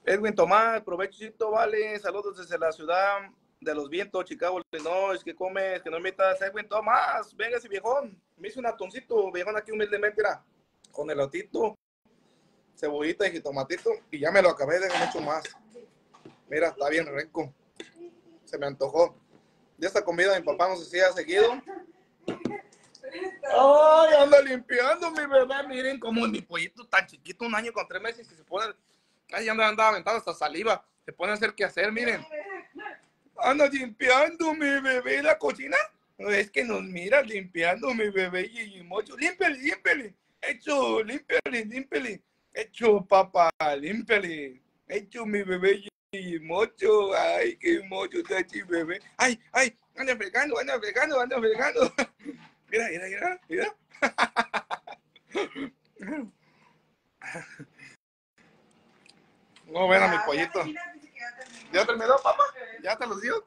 Edwin Tomás, provechito, vale. Saludos desde la ciudad de los vientos, Chicago, Illinois. ¿Qué comes? Que no invitas. Edwin Tomás, venga ese viejón. Me hizo un atoncito, viejón aquí humildemente, mira, con el otito, cebollita y jitomatito. Y ya me lo acabé de mucho más. Mira, está bien rico. Se me antojó. Ya esta comida mi papá no se hacía seguido. Ay, anda limpiando mi bebé. Miren cómo mi pollito tan chiquito, un año con tres meses, que se pone. Ay, anda, anda aventando hasta saliva. Se pone a hacer qué hacer, miren. Anda limpiando mi bebé la cocina. Es que nos mira limpiando mi bebé y mocho. Límpele, límpele. Hecho, límpele, límpele. Hecho, papá, límpele. Hecho mi bebé y mocho. Ay, qué mocho está aquí, bebé. Ay, ay, anda fregando, anda fregando, anda fregando. [laughs] Mira, mira, mira, mira. No, ven a mi pollito. ¿Ya terminó, papá? ¿Ya te los dio?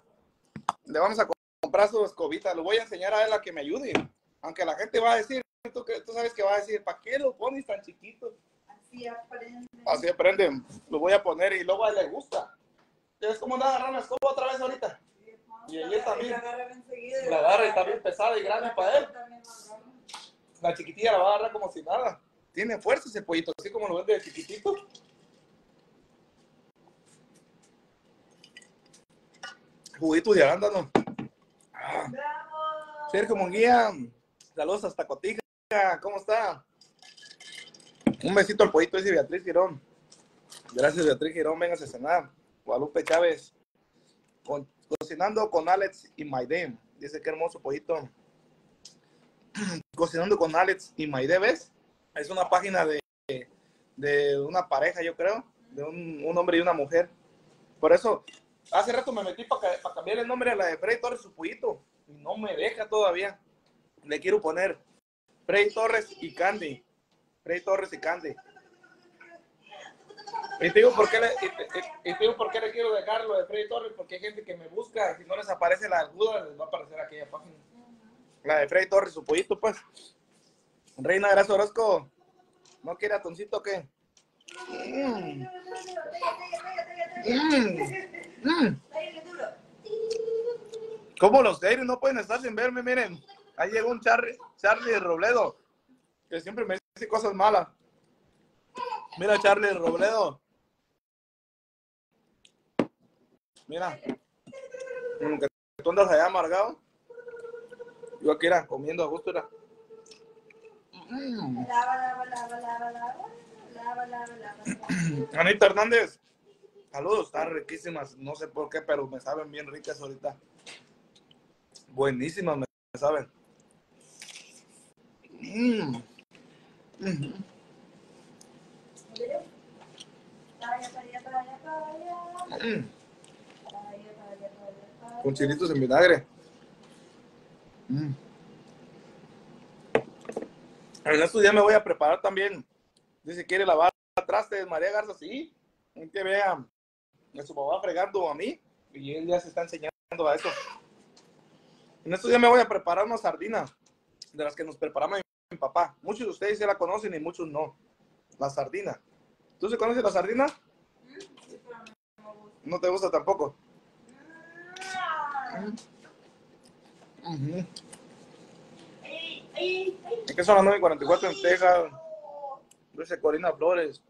Le vamos a co- comprar su escobita. Lo voy a enseñar a él a que me ayude. Aunque la gente va a decir, tú, tú sabes que va a decir, ¿para qué lo pones tan chiquito? Así aprende. Así aprenden. Lo voy a poner y luego a él le gusta. ¿Ves cómo anda agarrando la escoba otra vez ahorita? Y ella también. La. La agarra y está bien pesada y grande para él. La chiquitilla la va a agarrar como si nada. Tiene fuerza ese pollito, así como lo ven de chiquitito. Juguitos de arándano. Ah. Sergio Munguía, saludos hasta Cotija. ¿Cómo está? Un besito al pollito, dice Beatriz Girón. Gracias, Beatriz Girón. Vengas a cenar. Guadalupe Chávez. Cocinando con Alex y Maide. Dice qué hermoso pollito. [clears throat] Cocinando con Alex y Maide, ¿ves? Es una página de, de una pareja, yo creo. De un, un hombre y una mujer. Por eso, hace rato me metí para cambiar el nombre a la de Freddy Torres, su pollito. Y no me deja todavía. Le quiero poner Freddy Torres y Candy. Freddy Torres y Candy. Y te digo por qué le, quiero dejar lo de Freddy Torres, porque hay gente que me busca, si no les aparece la duda, les va a aparecer aquella página. La de Freddy Torres, su pollito, pues. Reina Gracia Orozco, ¿no quiere atoncito o qué? Mm, mm, mm. ¿Cómo los de no pueden estar sin verme? Miren, ahí llegó un Charlie, Charlie Robledo, que siempre me dice cosas malas. Mira, Charlie Robledo. Mira. Que tú andas allá amargado. Yo aquí era comiendo a gusto, era. Mm. [clears throat] Anita Hernández. Saludos, están riquísimas. No sé por qué, pero me saben bien ricas ahorita. Buenísimas me saben. Mm. Mm. Con chilitos en vinagre. Mm. En estos días me voy a preparar también. Dice, ¿quiere lavar trastes? María Garza, sí. Que vea a su mamá fregando a mí. Y él ya se está enseñando a eso. En estos días me voy a preparar una sardina. De las que nos preparamos papá. Muchos de ustedes ya la conocen y muchos no. La sardina. ¿Tú se conoces la sardina? No te gusta tampoco. Es que son las 9 y 44 en Texas. Dice Corina Flores.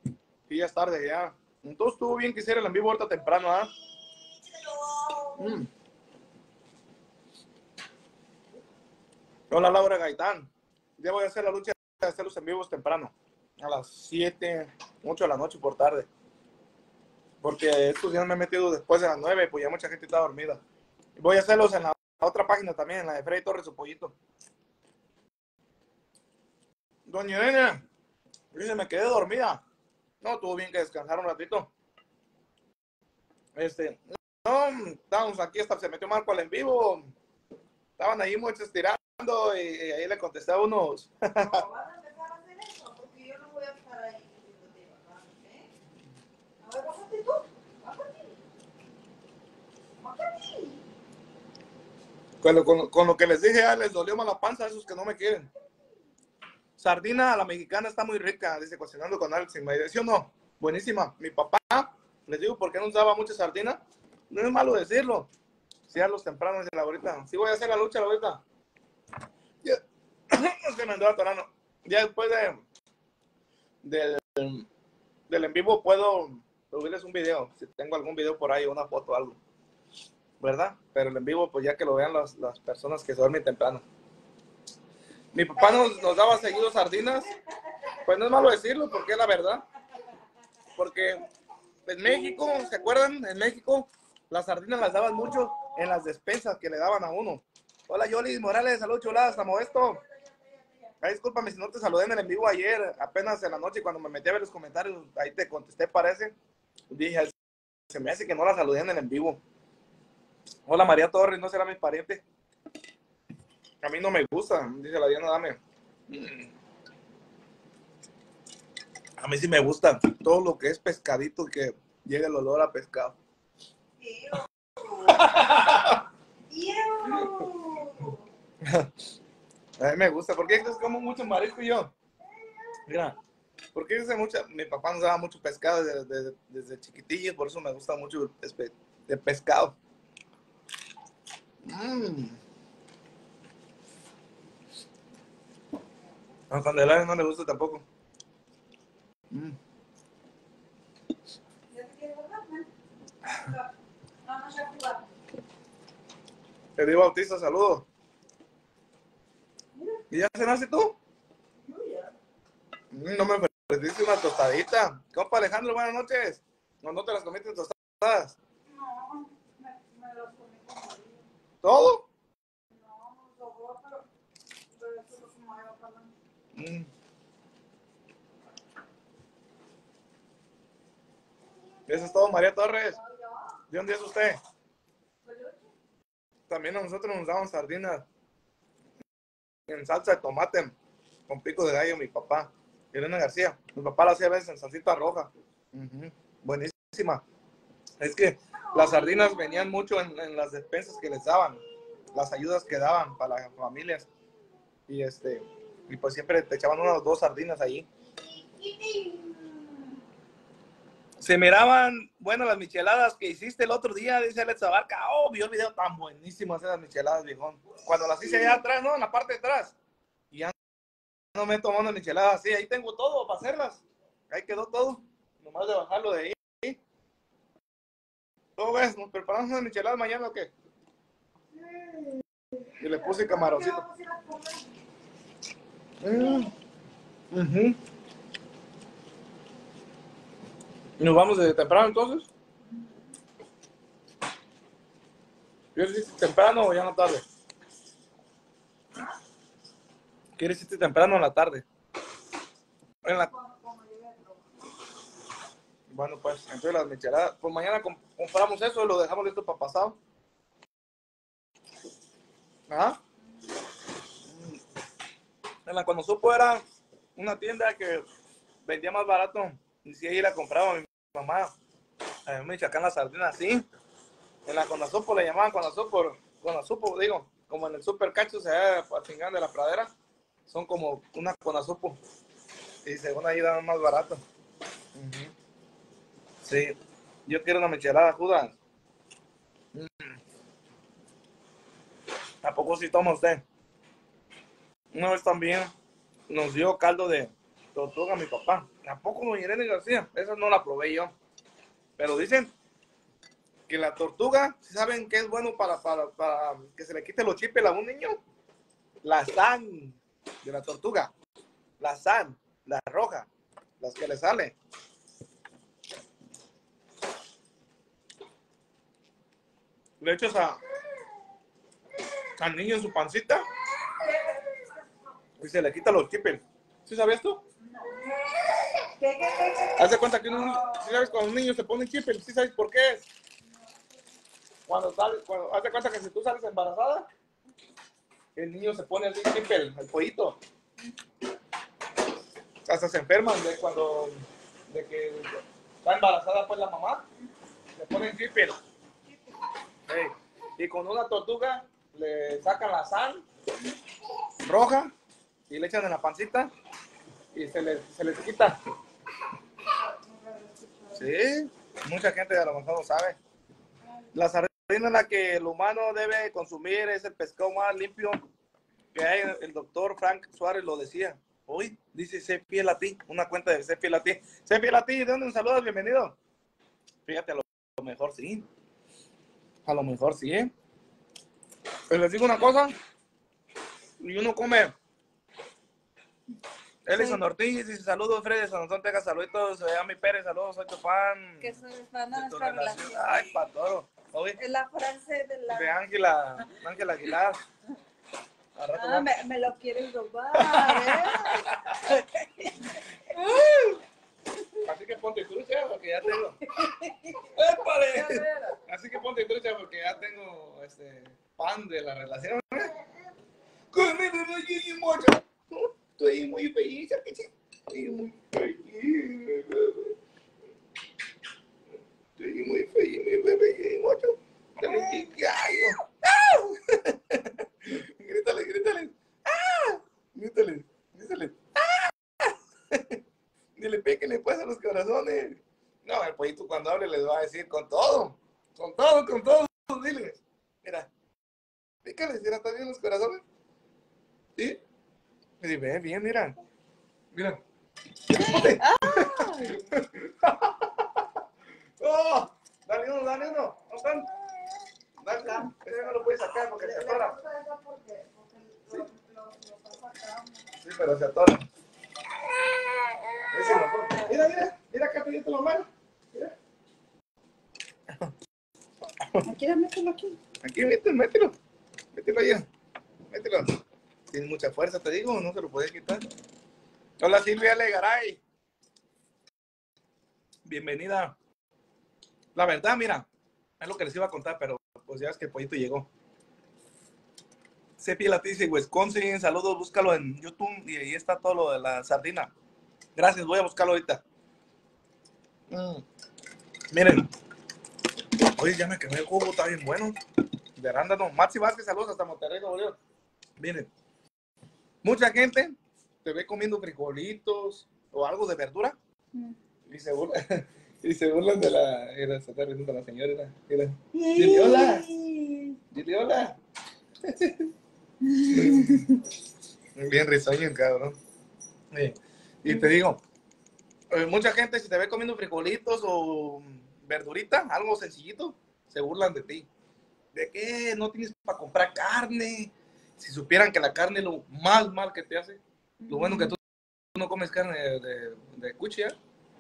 Y ya es tarde ya. Entonces estuvo bien que hiciera el en vivo ahorita temprano, ¿ah? Mm. Hola Laura Gaitán. Ya voy a hacer la lucha de hacer los en vivos temprano. A las 7, 8 de la noche por tarde. Porque estos días me he metido después de las 9, pues ya mucha gente está dormida. Voy a hacerlos en la otra página también, en la de Freddy Torres, su pollito. Doña Irene, dice, me quedé dormida. No, tuvo bien que descansar un ratito. Este, no, estábamos aquí hasta se metió Marco al en vivo. Estaban ahí muchos estirando y, y ahí le contesté a unos. [laughs] No vas a empezar a hacer eso, porque yo no voy a estar ahí diciéndote, bajándote, ¿eh? A ver, bájate tú, bájate. Bájate. Con lo, con, con lo que les dije, ya les dolió más la panza a esos que no me quieren. Sardina a la mexicana está muy rica, dice cocinando con Alex. ¿Sí o no? Buenísima. Mi papá, les digo por qué no usaba mucha sardina. No es malo decirlo. Sí, a los tempranos de la ahorita. Sí voy a hacer la lucha ahorita. Ya. [coughs] Se me atorando. Ya después de del, del en vivo puedo subirles un video. Si tengo algún video por ahí, una foto algo. ¿Verdad? Pero el en vivo, pues ya que lo vean las, las personas que se duermen temprano. Mi papá nos, nos daba seguido sardinas. Pues no es malo decirlo, porque es la verdad. Porque en México, ¿se acuerdan? En México, las sardinas las daban mucho en las despensas que le daban a uno. Hola, Yoli Morales, salud chuladas, estamos esto. Ay, discúlpame si no te saludé en el en vivo ayer, apenas en la noche cuando me metí a ver los comentarios, ahí te contesté, parece. Dije, se me hace que no la saludé en el en vivo. Hola, María Torres, ¿no será mi pariente? A mí no me gusta, dice la Diana, dame. A mí sí me gusta todo lo que es pescadito y que llegue el olor a pescado. [laughs] Ew. Ew. [laughs] A mí me gusta. ¿Por qué es como mucho marisco yo? Mira, porque dice mucha, mi papá nos daba mucho pescado desde, desde, desde chiquitillo, por eso me gusta mucho el de pescado. Mm. A Candelaria no le gusta tampoco. Mm. ¿Ya te quieres guardar, no? No, no, ya jugar. Te di Bautista, saludos. Mira, ¿Y ya cenaste tú? yo ya. No me ofreciste una tostadita. Compa Alejandro, buenas noches. No, no te las comiste tostadas. No, me, me lo comí con. ¿Todo? No, no sobró, pero, eso lo es todo, María Torres. ¿De dónde es usted? También a nosotros nos daban sardinas en salsa de tomate con pico de gallo, mi papá. Elena García. Mi papá la hacía a veces en salsita roja. Buenísima. Es que las sardinas venían mucho en, en las despensas que les daban, las ayudas que daban para las familias. Y este, y pues siempre te echaban unas dos sardinas ahí. Se miraban buenas las micheladas que hiciste el otro día, dice Alex Abarca. Oh, vio el video tan buenísimas esas micheladas, viejón. Cuando las hice allá atrás, ¿no? En la parte de atrás. Y ya no me tomó una michelada así. Ahí tengo todo para hacerlas. Ahí quedó todo. Nomás de bajarlo de ahí. ¿Cómo ves? ¿Nos preparamos unas micheladas mañana o qué? Y le puse camaroncito. vamos a ir a comer. Mm. Ujú. ¿Nos vamos desde temprano entonces? ¿Quieres irte temprano o ya en la tarde? ¿Quieres irte temprano o en la tarde? Bueno, pues, entonces las micheladas. Pues mañana com- compramos eso y lo dejamos listo para pasado. Ajá. En la cuando supo era una tienda que vendía más barato. Y si ahí la compraba mamá. A mí me chacan las sardinas así. En la Conasupo le llamaban Conasupo, Conasupo, digo, como en el Super Cacho se chingar de la pradera. Son como una Conasupo. Y según ahí dan más barato. Sí, yo quiero una michelada, Judas. ¿A poco sí toma usted? Una vez también nos dio caldo de tortuga mi papá. ¿A poco doña Irene García? Esa no la probé yo. Pero dicen que la tortuga, ¿sí ¿saben qué es bueno para, para, para que se le quite los chipes a un niño? La san de la tortuga. La san, la roja, las que le sale. le echas a, al niño en su pancita y se le quita los chipes. ¿Sí sabías tú? ¿Qué, qué, qué, qué? Haz de cuenta que un, ¿sí sabes cuando un niño se pone chipel? ¿Sí sabes por qué es? Cuando sale, cuando, haz de cuenta que si tú sales embarazada, el niño se pone así chipel, el pollito. Hasta se enferman de cuando, de que está embarazada pues la mamá, le ponen chipel. Ey, Y con una tortuga le sacan la sal roja y le echan en la pancita y se les, se les quita. Sí, mucha gente a lo mejor no sabe. La sardina es la que el humano debe consumir, es el pescado más limpio que hay. El doctor Frank Suárez lo decía. Hoy dice sé fiel a ti, una cuenta de sé fiel a ti. Fiel a ti, ¿de dónde un saludo? Bienvenido. Fíjate, a lo mejor sí. A lo mejor sí, ¿eh? Pero les digo una cosa. Y uno come. Elison Ortiz dice saludos, Freddy de San Antonio, Texas, saluditos, a mi Pérez, saludos, soy tu fan. Que soy fan de nuestra relación. relación. Ay. Oye, Es la frase de la... de Ángela, Ángela Aguilar. [laughs] Ah, me, me lo quieres robar, [laughs] ¿eh? Así que ponte trucha porque ya tengo. [laughs] ¡Épale! Así que ponte trucha porque ya tengo este pan de la relación. mucho. Estoy muy feliz, ¿a que? Estoy muy feliz. Estoy muy feliz, mi bebé mucho. Un picayo. [laughs] ¡Au! grítale, grítale. ¡Ah! Grítale, grítale. ¡Ah! Dile, píquenle pues a los corazones. No, el pollito cuando hable les va a decir con todo. Con todo, con todo. Dile. Mira. Pícale, mira, ¿están bien los corazones? ¿Sí? Y ve, bien, mira. Mira. [laughs] ¡Oh! Dale uno, dale uno. No están. Dale. Ese no lo puedes sacar porque se atora. Sí. Sí, pero se atora. Ese no. Mira, mira. Mira acá, pídete la mano. Mira. Aquí, mételo aquí. Aquí, mételo, mételo. Mételo allá. Tiene mucha fuerza, te digo, no se lo puedes quitar. Hola Silvia Legaray. Bienvenida. La verdad, mira, es lo que les iba a contar, pero pues ya es que el pollito llegó. Sepi Laticia, Wisconsin, saludos, búscalo en YouTube y ahí está todo lo de la sardina. Gracias, voy a buscarlo ahorita. Mm. Miren, oye, ya me quemé el jugo, está bien bueno. De arándano. Maxi Vázquez, saludos hasta Monterrey, Nuevo. Miren, mucha gente te ve comiendo frijolitos o algo de verdura Mm. y se burlan, [laughs] y se burlan de la. Era, se está riendo la señora. Era. Dile hola. Dile hola. [laughs] Bien risueño, cabrón. Sí. Y te digo, eh, mucha gente si te ve comiendo frijolitos o verdurita, algo sencillito, se burlan de ti. ¿De qué? No tienes para comprar carne. Si supieran que la carne lo más mal que te hace. Lo bueno que tú no comes carne de, de, de cuchilla,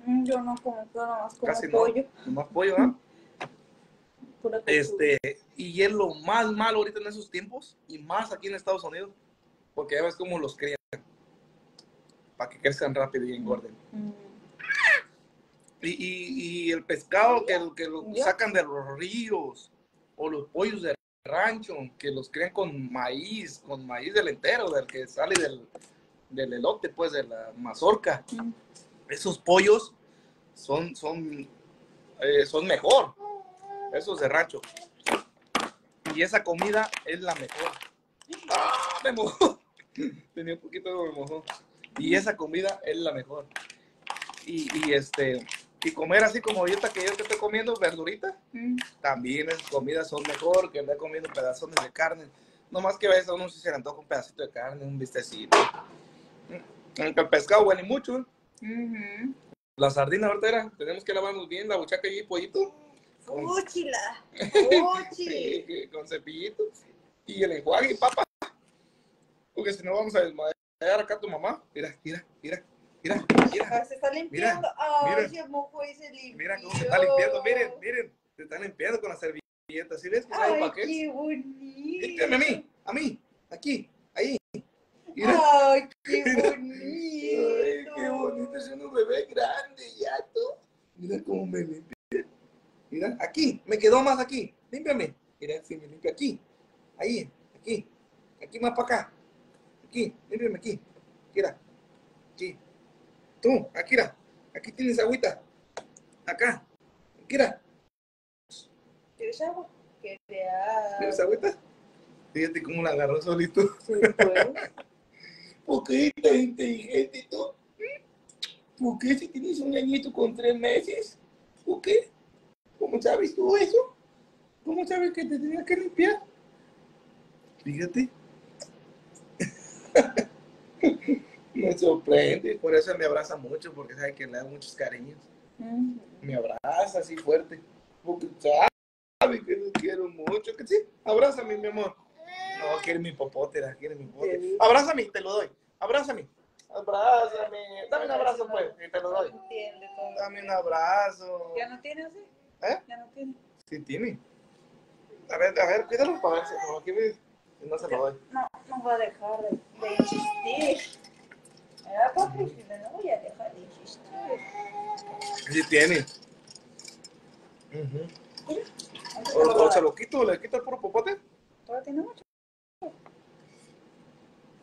Mm, Yo no como, yo nomás como casi pollo. no, nomás pollo, ¿ah? [laughs] pechuga. Este, y es lo más malo ahorita en esos tiempos, y más aquí en Estados Unidos, porque ya ves cómo los crían, para que crezcan rápido y engorden. Mm. Y, y, y el pescado que, que lo sacan de los ríos, o los pollos de rancho, que los crían con maíz, con maíz del entero, del que sale del, del elote, pues, de la mazorca. Mm. Esos pollos son, son, eh, son mejor, esos de rancho. Y esa comida es la mejor. ¡Ah! Me mojó. [laughs] Tenía un poquito de me mojó. Y esa comida es la mejor. Y, y este, y comer así como ahorita que yo te estoy comiendo verdurita, Mm. también esas comidas son mejor que andar comiendo pedazones de carne. No más que a veces uno se le antoja un pedacito de carne, un bistecito. Aunque el pescado huele mucho. ¿eh? Ujú. La sardina ahorita tenemos que lavarnos bien la buchaca y el pollito. Con. [laughs] Sí, con cepillito. Y el enjuague, papá. Porque si no vamos a desmayar acá a tu mamá. Mira, mira, mira, mira, mira. Ah, Se está limpiando. Ay, mira. se mojó y se limpió. Mira cómo se está limpiando. Miren, miren. Se está limpiando con la servilleta. ¿Sí ves que Ay, qué? qué bonito. Límpiame a mí, a mí, aquí, ahí. Mira. Ay, [laughs] qué bonito. Ay, qué bonito, es un bebé grande, ya tú. Mira cómo me limpia. Mira, aquí, me quedó más aquí. Límpiame. Mira, si me limpia aquí. Ahí, aquí. Aquí más para acá. Aquí, límpiame aquí. Mira, aquí. Tú, aquí, mira. Aquí tienes agüita. Acá. Aquí, mira. ¿Quieres agua? ¿Quieres agüita? Fíjate cómo la agarró solito. Sí, pues. ¿Por qué tan inteligente tú? ¿Por qué si tienes un añito con tres meses? ¿Por qué? ¿Cómo sabes tú eso? ¿Cómo sabes que te tenía que limpiar? Fíjate. [laughs] me sorprende, por eso me abraza mucho, porque sabe que le da muchos cariños. Mm. Me abraza así fuerte, porque sabe que lo quiero mucho. Que sí, abrázame, mi amor. No, quiere mi popote, la quiere mi popote. Sí. Abrázame, te lo doy. Abrázame. Abrázame. Dame un abrazo, pues, y te lo doy. No entiende todo. Dame un abrazo. ¿Ya no tiene así? ¿Eh? Ya no tiene. Sí, tiene. A ver, a ver, cuídalo para ver si no, aquí me- no se lo doy. No, no va a dejar de, de insistir. ¿Verdad, papi? No voy a dejar de insistir. Sí tiene. Ujú. ¿Dónde O, o se lo quito, le quito el puro popote. ¿Todavía tiene mucho?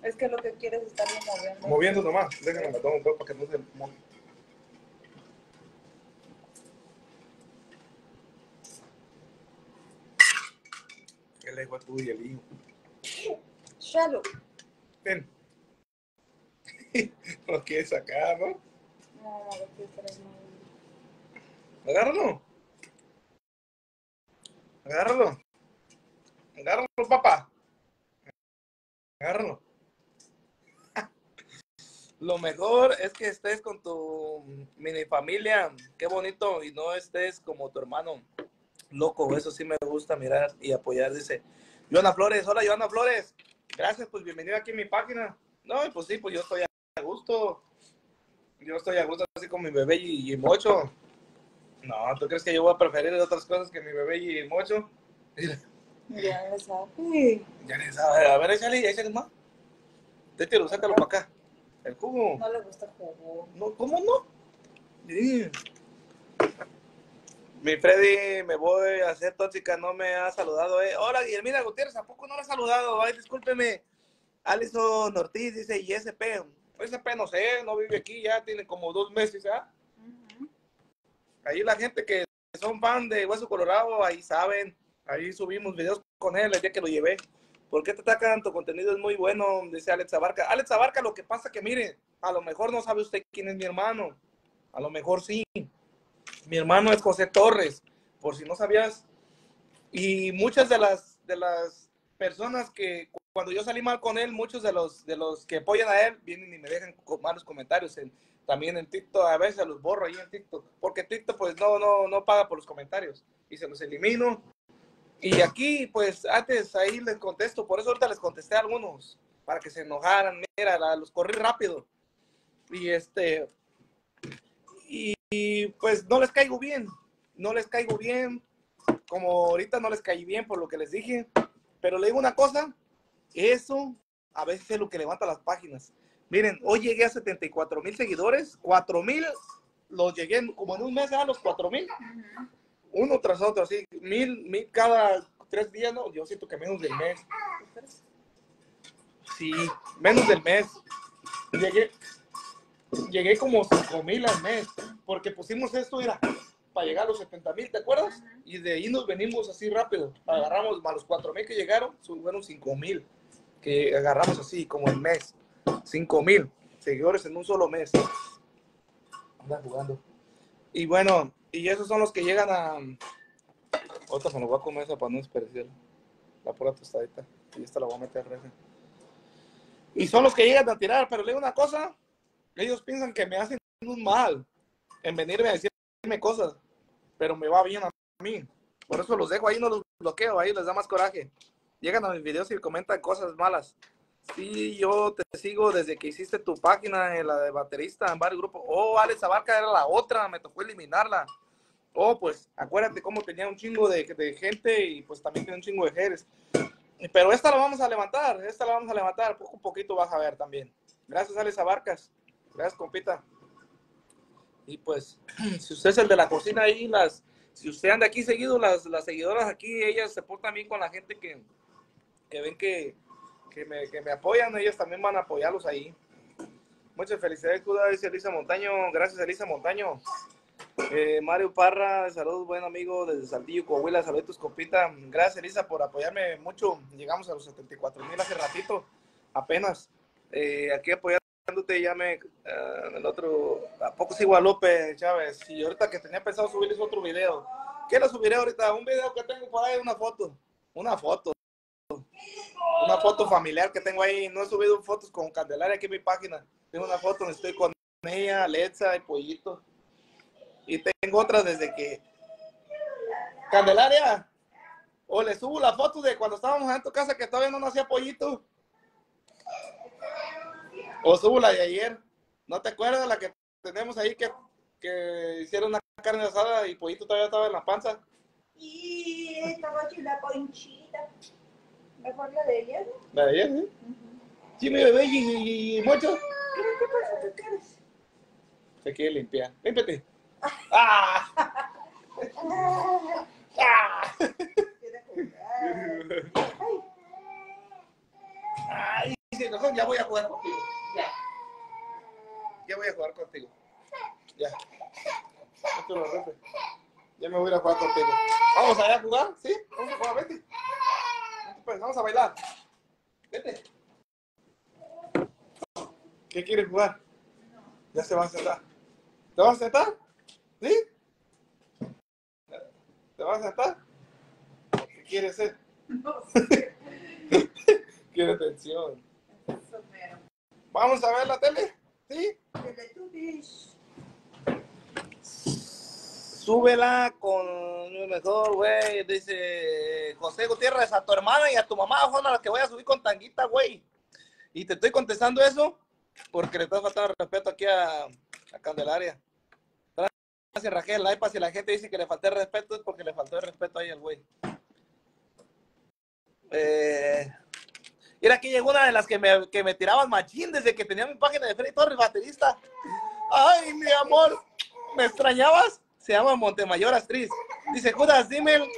Es que lo que quieres es estar bien moviendo. Moviendo nomás. Déjame la tomo pues, para que no se moje. Qué lengua tú y el hijo. Shallow. Ven. [laughs] Lo quieres sacar, ¿no? Lo. Agárralo. Agárralo. Agárralo, papá. Agárralo. [laughs] Lo mejor es que estés con tu mini familia. Qué bonito. Y no estés como tu hermano. Loco, eso sí me gusta mirar y apoyar. Dice Joana Flores. Hola, Joana Flores. Gracias, pues bienvenida aquí a mi página. No, pues sí, pues yo estoy gusto. Yo estoy a gusto así con mi bebé y, y mocho. No, ¿tú crees que yo voy a preferir otras cosas que mi bebé y mocho? Ya lo sabes. ya les sabe. A ver, échale, échale más. Te tiro, sácalo para acá. El jugo. No le gusta jugo. No, ¿Cómo no? Sí. Mi Freddy, me voy a hacer tóxica, no me ha saludado. Eh. Hola, Guillermina Gutiérrez, ¿a poco no me ha saludado? Ay, discúlpeme. Alison Ortiz dice, ¿y SP? SP no sé, no vive aquí, ya tiene como dos meses, ¿ah? Ahí la gente que son fan de Hueso Colorado, ahí saben, ahí subimos videos con él el día que lo llevé. ¿Por qué te atacan? Tu contenido es muy bueno, dice Alex Abarca. Alex Abarca, lo que pasa que mire, a lo mejor no sabe usted quién es mi hermano. A lo mejor sí. Mi hermano es José Torres, por si no sabías. Y muchas de las, de las personas que cuando yo salí mal con él, muchos de los, de los que apoyan a él vienen y me dejan malos comentarios. En, también en TikTok, a veces los borro ahí en TikTok, porque TikTok pues no, no, no paga por los comentarios y se los elimino. Y aquí pues antes ahí les contesto, por eso ahorita les contesté a algunos, para que se enojaran, mira, la- los corrí rápido. Y este, y, y, pues no les caigo bien, no les caigo bien, como ahorita no les caí bien por lo que les dije, pero le digo una cosa, eso a veces es lo que levanta las páginas. Miren, hoy llegué a 74 mil seguidores, 4 mil los llegué en- como en un mes a los 4 mil, uno tras otro, así, mil, mil cada tres días, no, yo siento que menos del mes. Sí, menos del mes. Llegué, llegué como 5 mil al mes, porque pusimos esto, era para llegar a los 70 mil, ¿te acuerdas? Y de ahí nos venimos así rápido. Agarramos a los 4 mil que llegaron, fueron 5 mil que agarramos así como el mes. 5 mil seguidores en un solo mes. Anda jugando. Y bueno, y esos son los que llegan a. Otra me lo voy a comer esa para no desperdiciar. La pura tostadita. Y esta la voy a meter reja. Y son los que llegan a tirar, pero le digo una cosa. Ellos piensan que me hacen un mal en venirme a decirme cosas, pero me va bien a mí. Por eso los dejo ahí, no los bloqueo, ahí les da más coraje. Llegan a mis videos y comentan cosas malas. Sí, yo te sigo desde que hiciste tu página, la de baterista, en varios grupos. Oh, Alex Abarca era la otra, me tocó eliminarla. Oh, pues acuérdate cómo tenía un chingo de, gente y pues también tiene un chingo de jeres. Pero esta la vamos a levantar, esta la vamos a levantar, poco a poquito vas a ver también. Gracias, Alex Abarcas. Gracias, compita. Y pues, [clears throat] si usted es el de la cocina ahí, las, si usted anda aquí seguido, las, las seguidoras aquí, ellas se portan bien con la gente que, que ven que, que, me, que me apoyan, ellas también van a apoyarlos ahí. Muchas felicidades, Cuda, dice Elisa Montaño. Gracias, Elisa Montaño. Eh, Mario Parra, saludos, buen amigo desde Saldillo, Coahuila, saludos, compita. Gracias, Elisa, por apoyarme mucho. Llegamos a los 74 mil hace ratito, apenas. Eh, aquí apoyándote, ya me. ah, el otro. ¿A poco sí, Guadalupe Chávez? Y ahorita que tenía pensado subirles otro video. ¿Qué le subiré ahorita? Un video que tengo por ahí, una foto. Una foto. Una foto familiar que tengo ahí. No he subido fotos con Candelaria aquí en mi página. Tengo una foto donde estoy con ella, Alexa y Pollito. Y tengo otra desde que. Candelaria. O le subo la foto de cuando estábamos en tu casa que todavía no nacía Pollito. O subo la de ayer. ¿No te acuerdas la que tenemos ahí que, que hicieron una carne asada y Pollito todavía estaba en la panza? Y estaba chula conchita. Mejor la de ella, ¿no? La de ayer, ¿sí? Sí, mi bebé y, y, y Mocho. ¿Qué, pasa? ¿Qué quieres? Se quiere limpiar. Límpiate. [laughs] ¡Ah! ¡Ah! Jugar. Ay, ¡Ay! dice, "No, ya voy a jugar contigo. Ya. Ya voy a jugar contigo. Ya. No te lo rompes. Ya me voy a jugar contigo. ¿Vamos allá a jugar? ¿Sí? Vamos a jugar, vete. Pues, vamos a bailar. Vete. ¿Qué quieres jugar? Ya se va a sentar. ¿Te vas a sentar? ¿Sí? ¿Te vas a sentar? ¿Qué quieres ser? No sé. [laughs] Quiere atención. ¿Vamos a ver la tele? ¿Sí? Teletubbies. Súbela con mejor, güey. Dice José Gutiérrez, a tu hermana y a tu mamá son a las que voy a subir con tanguita, güey. Y te estoy contestando eso porque le estás faltando respeto aquí a, Candelaria. Gracias, Raquel. Ay, pa, si la gente dice que le falté respeto es porque le faltó el respeto ahí al güey. Eh, Mira, aquí llegó una de las que me, que me tiraban machín desde que tenía mi página de Freddy Torres, baterista. Ay, mi amor, ¿me extrañabas? Se llama Montemayor Astriz. Dice, Judas, dime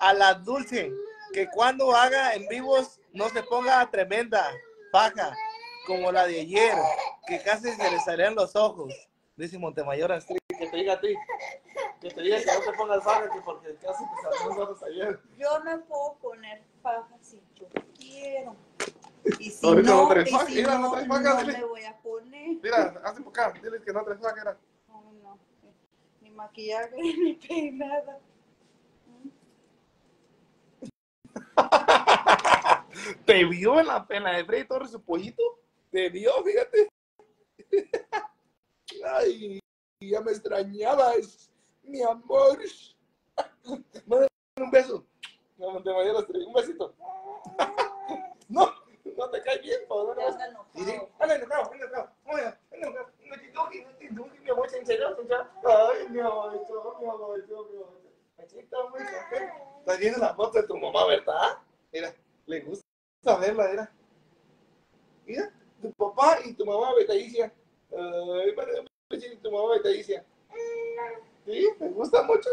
a la Dulce que cuando haga en vivos no se ponga tremenda paja como la de ayer, que casi se le salían los ojos. Dice Montemayor Astriz, que te diga a ti, que te diga que no te pongas paja, que porque casi te salieron los ojos ayer. Yo me puedo poner faja si yo quiero. Y si Ahorita no no, traes y faja, si mira, no no, faja, no dile. me voy a poner. Mira, hace por acá. Dile que no te que era. No. Maquillaje, [laughs] ni peinada. [laughs] ¿Te vio en la pena de Freddy Torres su pollito? ¿Te vio? Fíjate. [laughs] Ay, ya me extrañabas, mi amor. Mándale un beso. No. Un besito. No, no te cae bien, por favor. Y digo, anda enojado, enojado. Enojado. No te no te toques, mi amor, sincero, sincero. Ay, mi amor, mi amor, mi amor. Aquí está muy contento. Estás viendo la foto de tu mamá, ¿verdad? Mira, le gusta verla, mira. Mira, tu papá y tu mamá Betalicia. Ay, para y tu mamá Betalicia. ¿Sí? ¿Te gusta mucho?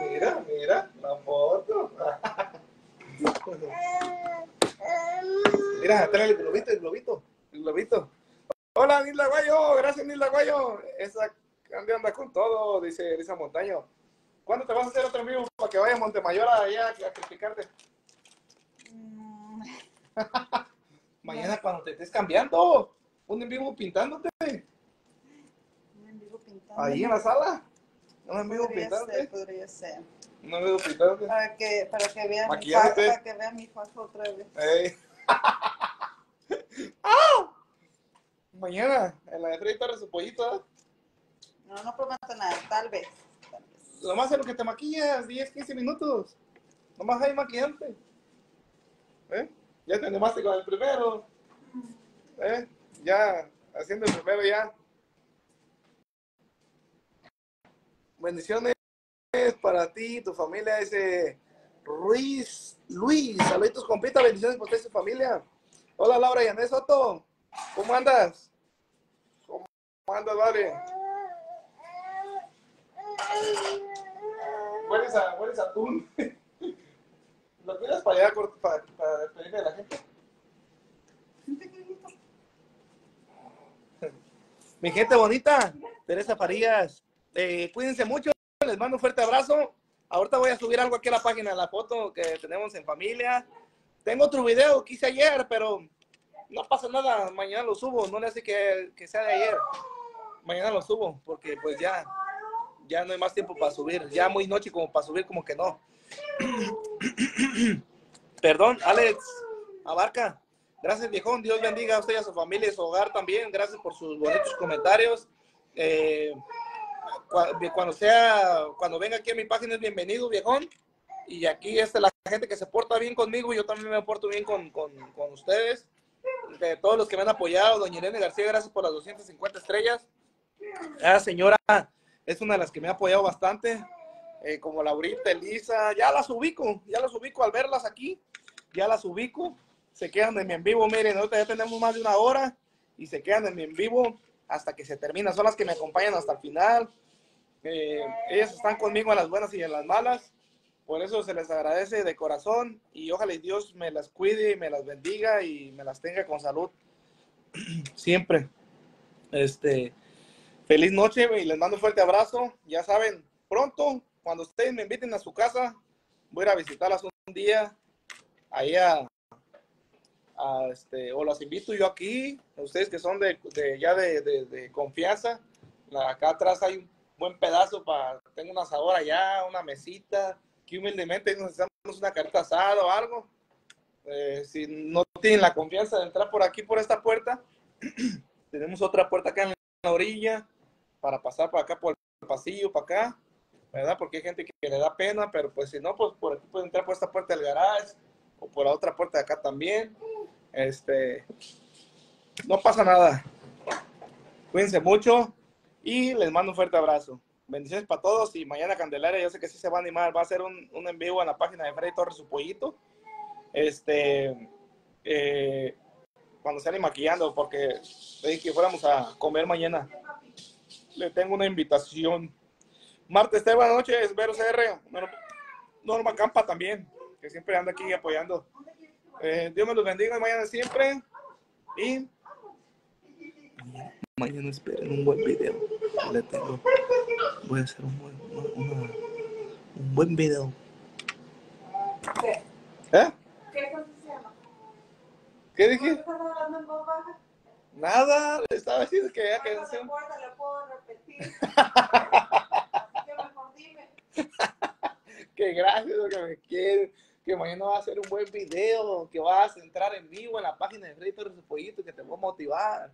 Mira, mira, la foto. Mira, trae el globito, el globito, el globito. Hola, Nilda Guayo. Gracias, Nilda Guayo. Esa anda, anda con todo, dice Elisa Montaño. ¿Cuándo te vas a hacer otro en vivo para que vaya a Montemayor allá a criticarte? Mm, [laughs] Mañana cuando te estés cambiando, un en vivo pintándote. me digo pintando. Ahí en la sala. Un en vivo Podría pintándote. ser, podría ser. En vivo pintándote. Para que, para que vean mi faja, para que vean mi faja otra vez. Ey. [laughs] ¡Ah! Mañana, en la de Freddy Torres, su pollito. ¿eh? No, no prometo nada, tal vez. Tal vez. Nomás en lo que te maquillas, 10, 15 minutos. Nomás hay maquillante. ¿Eh? Ya te animaste con el primero. ¿Eh? Ya, haciendo el primero ya. Bendiciones para ti y tu familia, ese Ruiz, Luis, saluditos compita, bendiciones y tu familia. Hola Laura y Andrés Soto, ¿cómo andas? ¿Cómo andas, vale? Hueles a, hueles atún. [laughs] ¿Lo quieres para allá para, para despedirme de la gente? [laughs] Mi gente bonita, Teresa Farías, eh, cuídense mucho, les mando un fuerte abrazo. Ahorita voy a subir algo aquí a la página, la foto que tenemos en familia. Tengo otro video que hice ayer, pero no pasa nada, mañana lo subo, no le hace que, que sea de ayer. Mañana lo subo, porque pues ya, ya no hay más tiempo para subir, ya muy noche como para subir, como que no. [coughs] Perdón, Alex Abarca. Gracias, viejón. Dios bendiga a usted y a su familia y su hogar también. Gracias por sus bonitos comentarios. Eh, cuando sea, cuando venga aquí a mi página es bienvenido, viejón. Y aquí está la gente que se porta bien conmigo. Yo también me porto bien con, con, con ustedes. De todos los que me han apoyado. Doña Irene García, gracias por las 250 estrellas. La señora es una de las que me ha apoyado bastante. Eh, como Laurita, Elisa, ya las ubico, ya las ubico al verlas aquí, ya las ubico, se quedan de mi en vivo, miren, ahorita ya tenemos más de una hora y se quedan en mi en vivo hasta que se termina, son las que me acompañan hasta el final, Eh, ellas están conmigo en las buenas y en las malas, Por eso se les agradece de corazón y ojalá Dios me las cuide me las bendiga y me las tenga con salud [clears throat] siempre. Este, feliz noche y les mando un fuerte abrazo. Ya saben, pronto, cuando ustedes me inviten a su casa, voy a visitarlas un día ahí a, este, o las invito yo aquí, ustedes que son de, de ya de, de- de confianza. Acá atrás hay un buen pedazo para, tengo un asador allá, una mesita, que humildemente nos hacemos una carta asada o algo. Eh, si no tienen la confianza de entrar por aquí, por esta puerta, [clears throat] tenemos otra puerta acá en la orilla para pasar para acá por el pasillo, para acá, ¿verdad? Porque hay gente que, que le da pena, pero pues si no, pues por aquí pueden entrar por esta puerta del garage o por la otra puerta de acá también. Este, no pasa nada. Cuídense mucho y les mando un fuerte abrazo. Bendiciones para todos y mañana Candelaria, yo sé que sí se va a animar, va a hacer un, un en vivo en la página de Freddy Torres, su pollito. Este, eh, cuando sale maquillando, porque le que fuéramos a comer mañana. Le tengo una invitación. Martes, buenas noches, Vero CR, Norma Campa también, que siempre anda aquí apoyando. Eh, Dios me los bendiga mañana siempre. Y mañana esperen un buen video. Le tengo. Voy a hacer un buen, una- una- un buen video. ¿Qué? ¿Eh? ¿Qué cosa se llama? ¿Qué ¿Por qué dije? estás hablando en voz baja? Nada, le estaba diciendo que ya No que no recuerda, le puedo repetir. [laughs] Así que mejor dime. que gracias lo que me quieren, que mañana va a hacer un buen video, que vas a entrar en vivo en la página de Torres su Pollito, que te voy a motivar.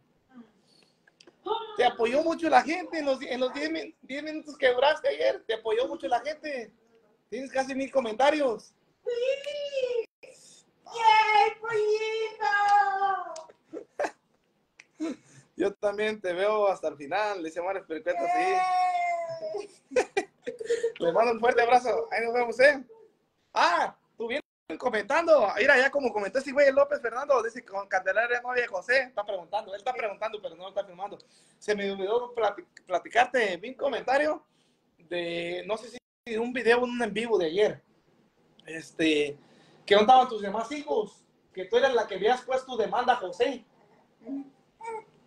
Te apoyó mucho la gente en los, en los 10, min- 10 minutos que duraste ayer, te apoyó mucho la gente. Tienes casi mil comentarios. ¡Sí! ¡Yay, pollito! [laughs] Yo también te veo hasta el final, le dice Mario Pericueto, sí. ¡Yay! [laughs] Le mando un fuerte abrazo. Ahí nos vemos, ¿eh? Ah, tú vienes comentando. Mira, ya como comentó ese güey López Fernando, dice con Candelaria novia de José. Está preguntando, él está preguntando, pero no lo está filmando. Se me olvidó plati- platicarte. Vi un comentario de, no sé si un video, un en vivo de ayer. Este, que no estaban tus demás hijos, que tú eras la que habías puesto demanda a José.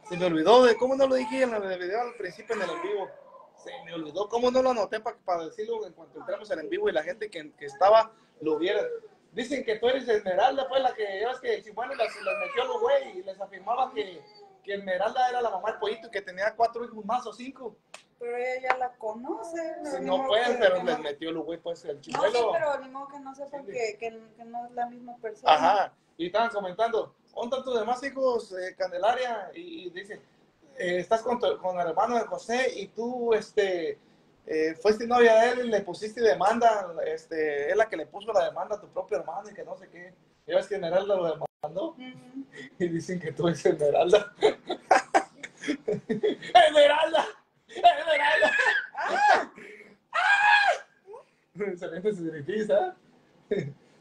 Se me olvidó de cómo no lo dije en el video al principio en el en vivo. Se me olvidó cómo no lo anoté para decirlo en cuanto entramos al en vivo y la gente que, que estaba lo viera. Dicen que tú eres Esmeralda, pues la que ya ves que Chihuahua las, las metió a los güey y les afirmaba que, que Esmeralda era la mamá del pollito y que tenía cuatro hijos más o cinco. Pero ella ya la conoce. Sí, no pueden, pero les no- metió los güey, pues el No, sí, chimuelo. pero ni modo que no sepan Sí. que, que, que no es la misma persona. Ajá, y estaban comentando, ¿dónde tus demás hijos, eh, Candelaria? Y, y dice, eh, estás con, tu- con el hermano de José y tú, este, eh, fuiste novia de él y le pusiste demanda, este, es la que le puso la demanda a tu propio hermano y que no sé qué. Ya ves que Esmeralda lo demandó [laughs] y dicen que tú eres Esmeralda. [laughs] ¡Esmeralda! ¡Esmeralda! [laughs] Excelente sacrificio.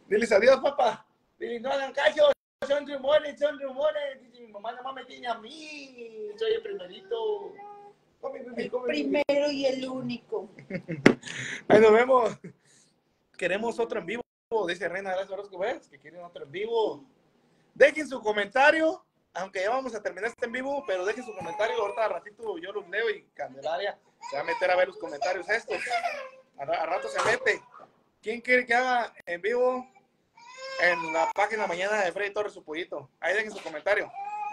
Diles adiós, papá. Dile, no hagan cacho. Son rumores, son rumores. Dice, mi mamá nomás me tiene a mí. Soy el primerito. Come, El come, primero y el único. [laughs] Ahí nos vemos. Queremos otro en vivo. Dice Reina Gracias Orozco, ¿ves? Que quieren otro en vivo. Dejen su comentario. Aunque ya vamos a terminar este en vivo, pero dejen su comentario. Ahorita a ratito yo los leo y Candelaria se va a meter a ver los comentarios estos. A rato se mete. ¿Quién quiere que haga en vivo en la página mañana de Freddy Torres su pollito? Ahí dejen su comentario.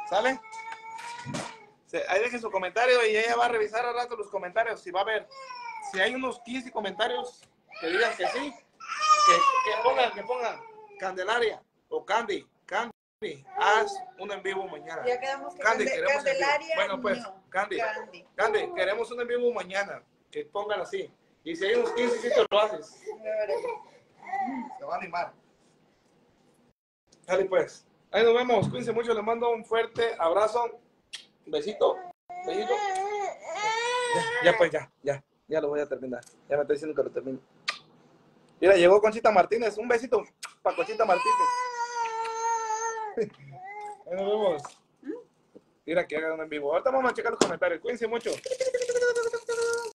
¿Sale? Se- Ahí dejen su comentario y ella va a revisar al rato los comentarios. Si va a ver, si hay unos 15 comentarios que digan que sí, que, que pongan, que pongan Candelaria o Candy, Candy, haz un en vivo mañana. Ya quedamos que Candy, queremos. Candelaria. Bueno, pues, no. Candy. Candy. Candy, queremos un en vivo mañana. Que pongan así. Y si hay unos 15, sí te lo haces. Se va a animar. Dale pues. Ahí nos vemos. Cuídense mucho. Les mando un fuerte abrazo. Besito. Besito. Ya, ya, pues ya, ya. Ya lo voy a terminar. Ya me está diciendo que lo termino. Mira, llegó Conchita Martínez. Un besito para Conchita Martínez. Ahí nos vemos. Mira que hagan un en vivo. Ahorita vamos a checar los comentarios. Cuídense mucho.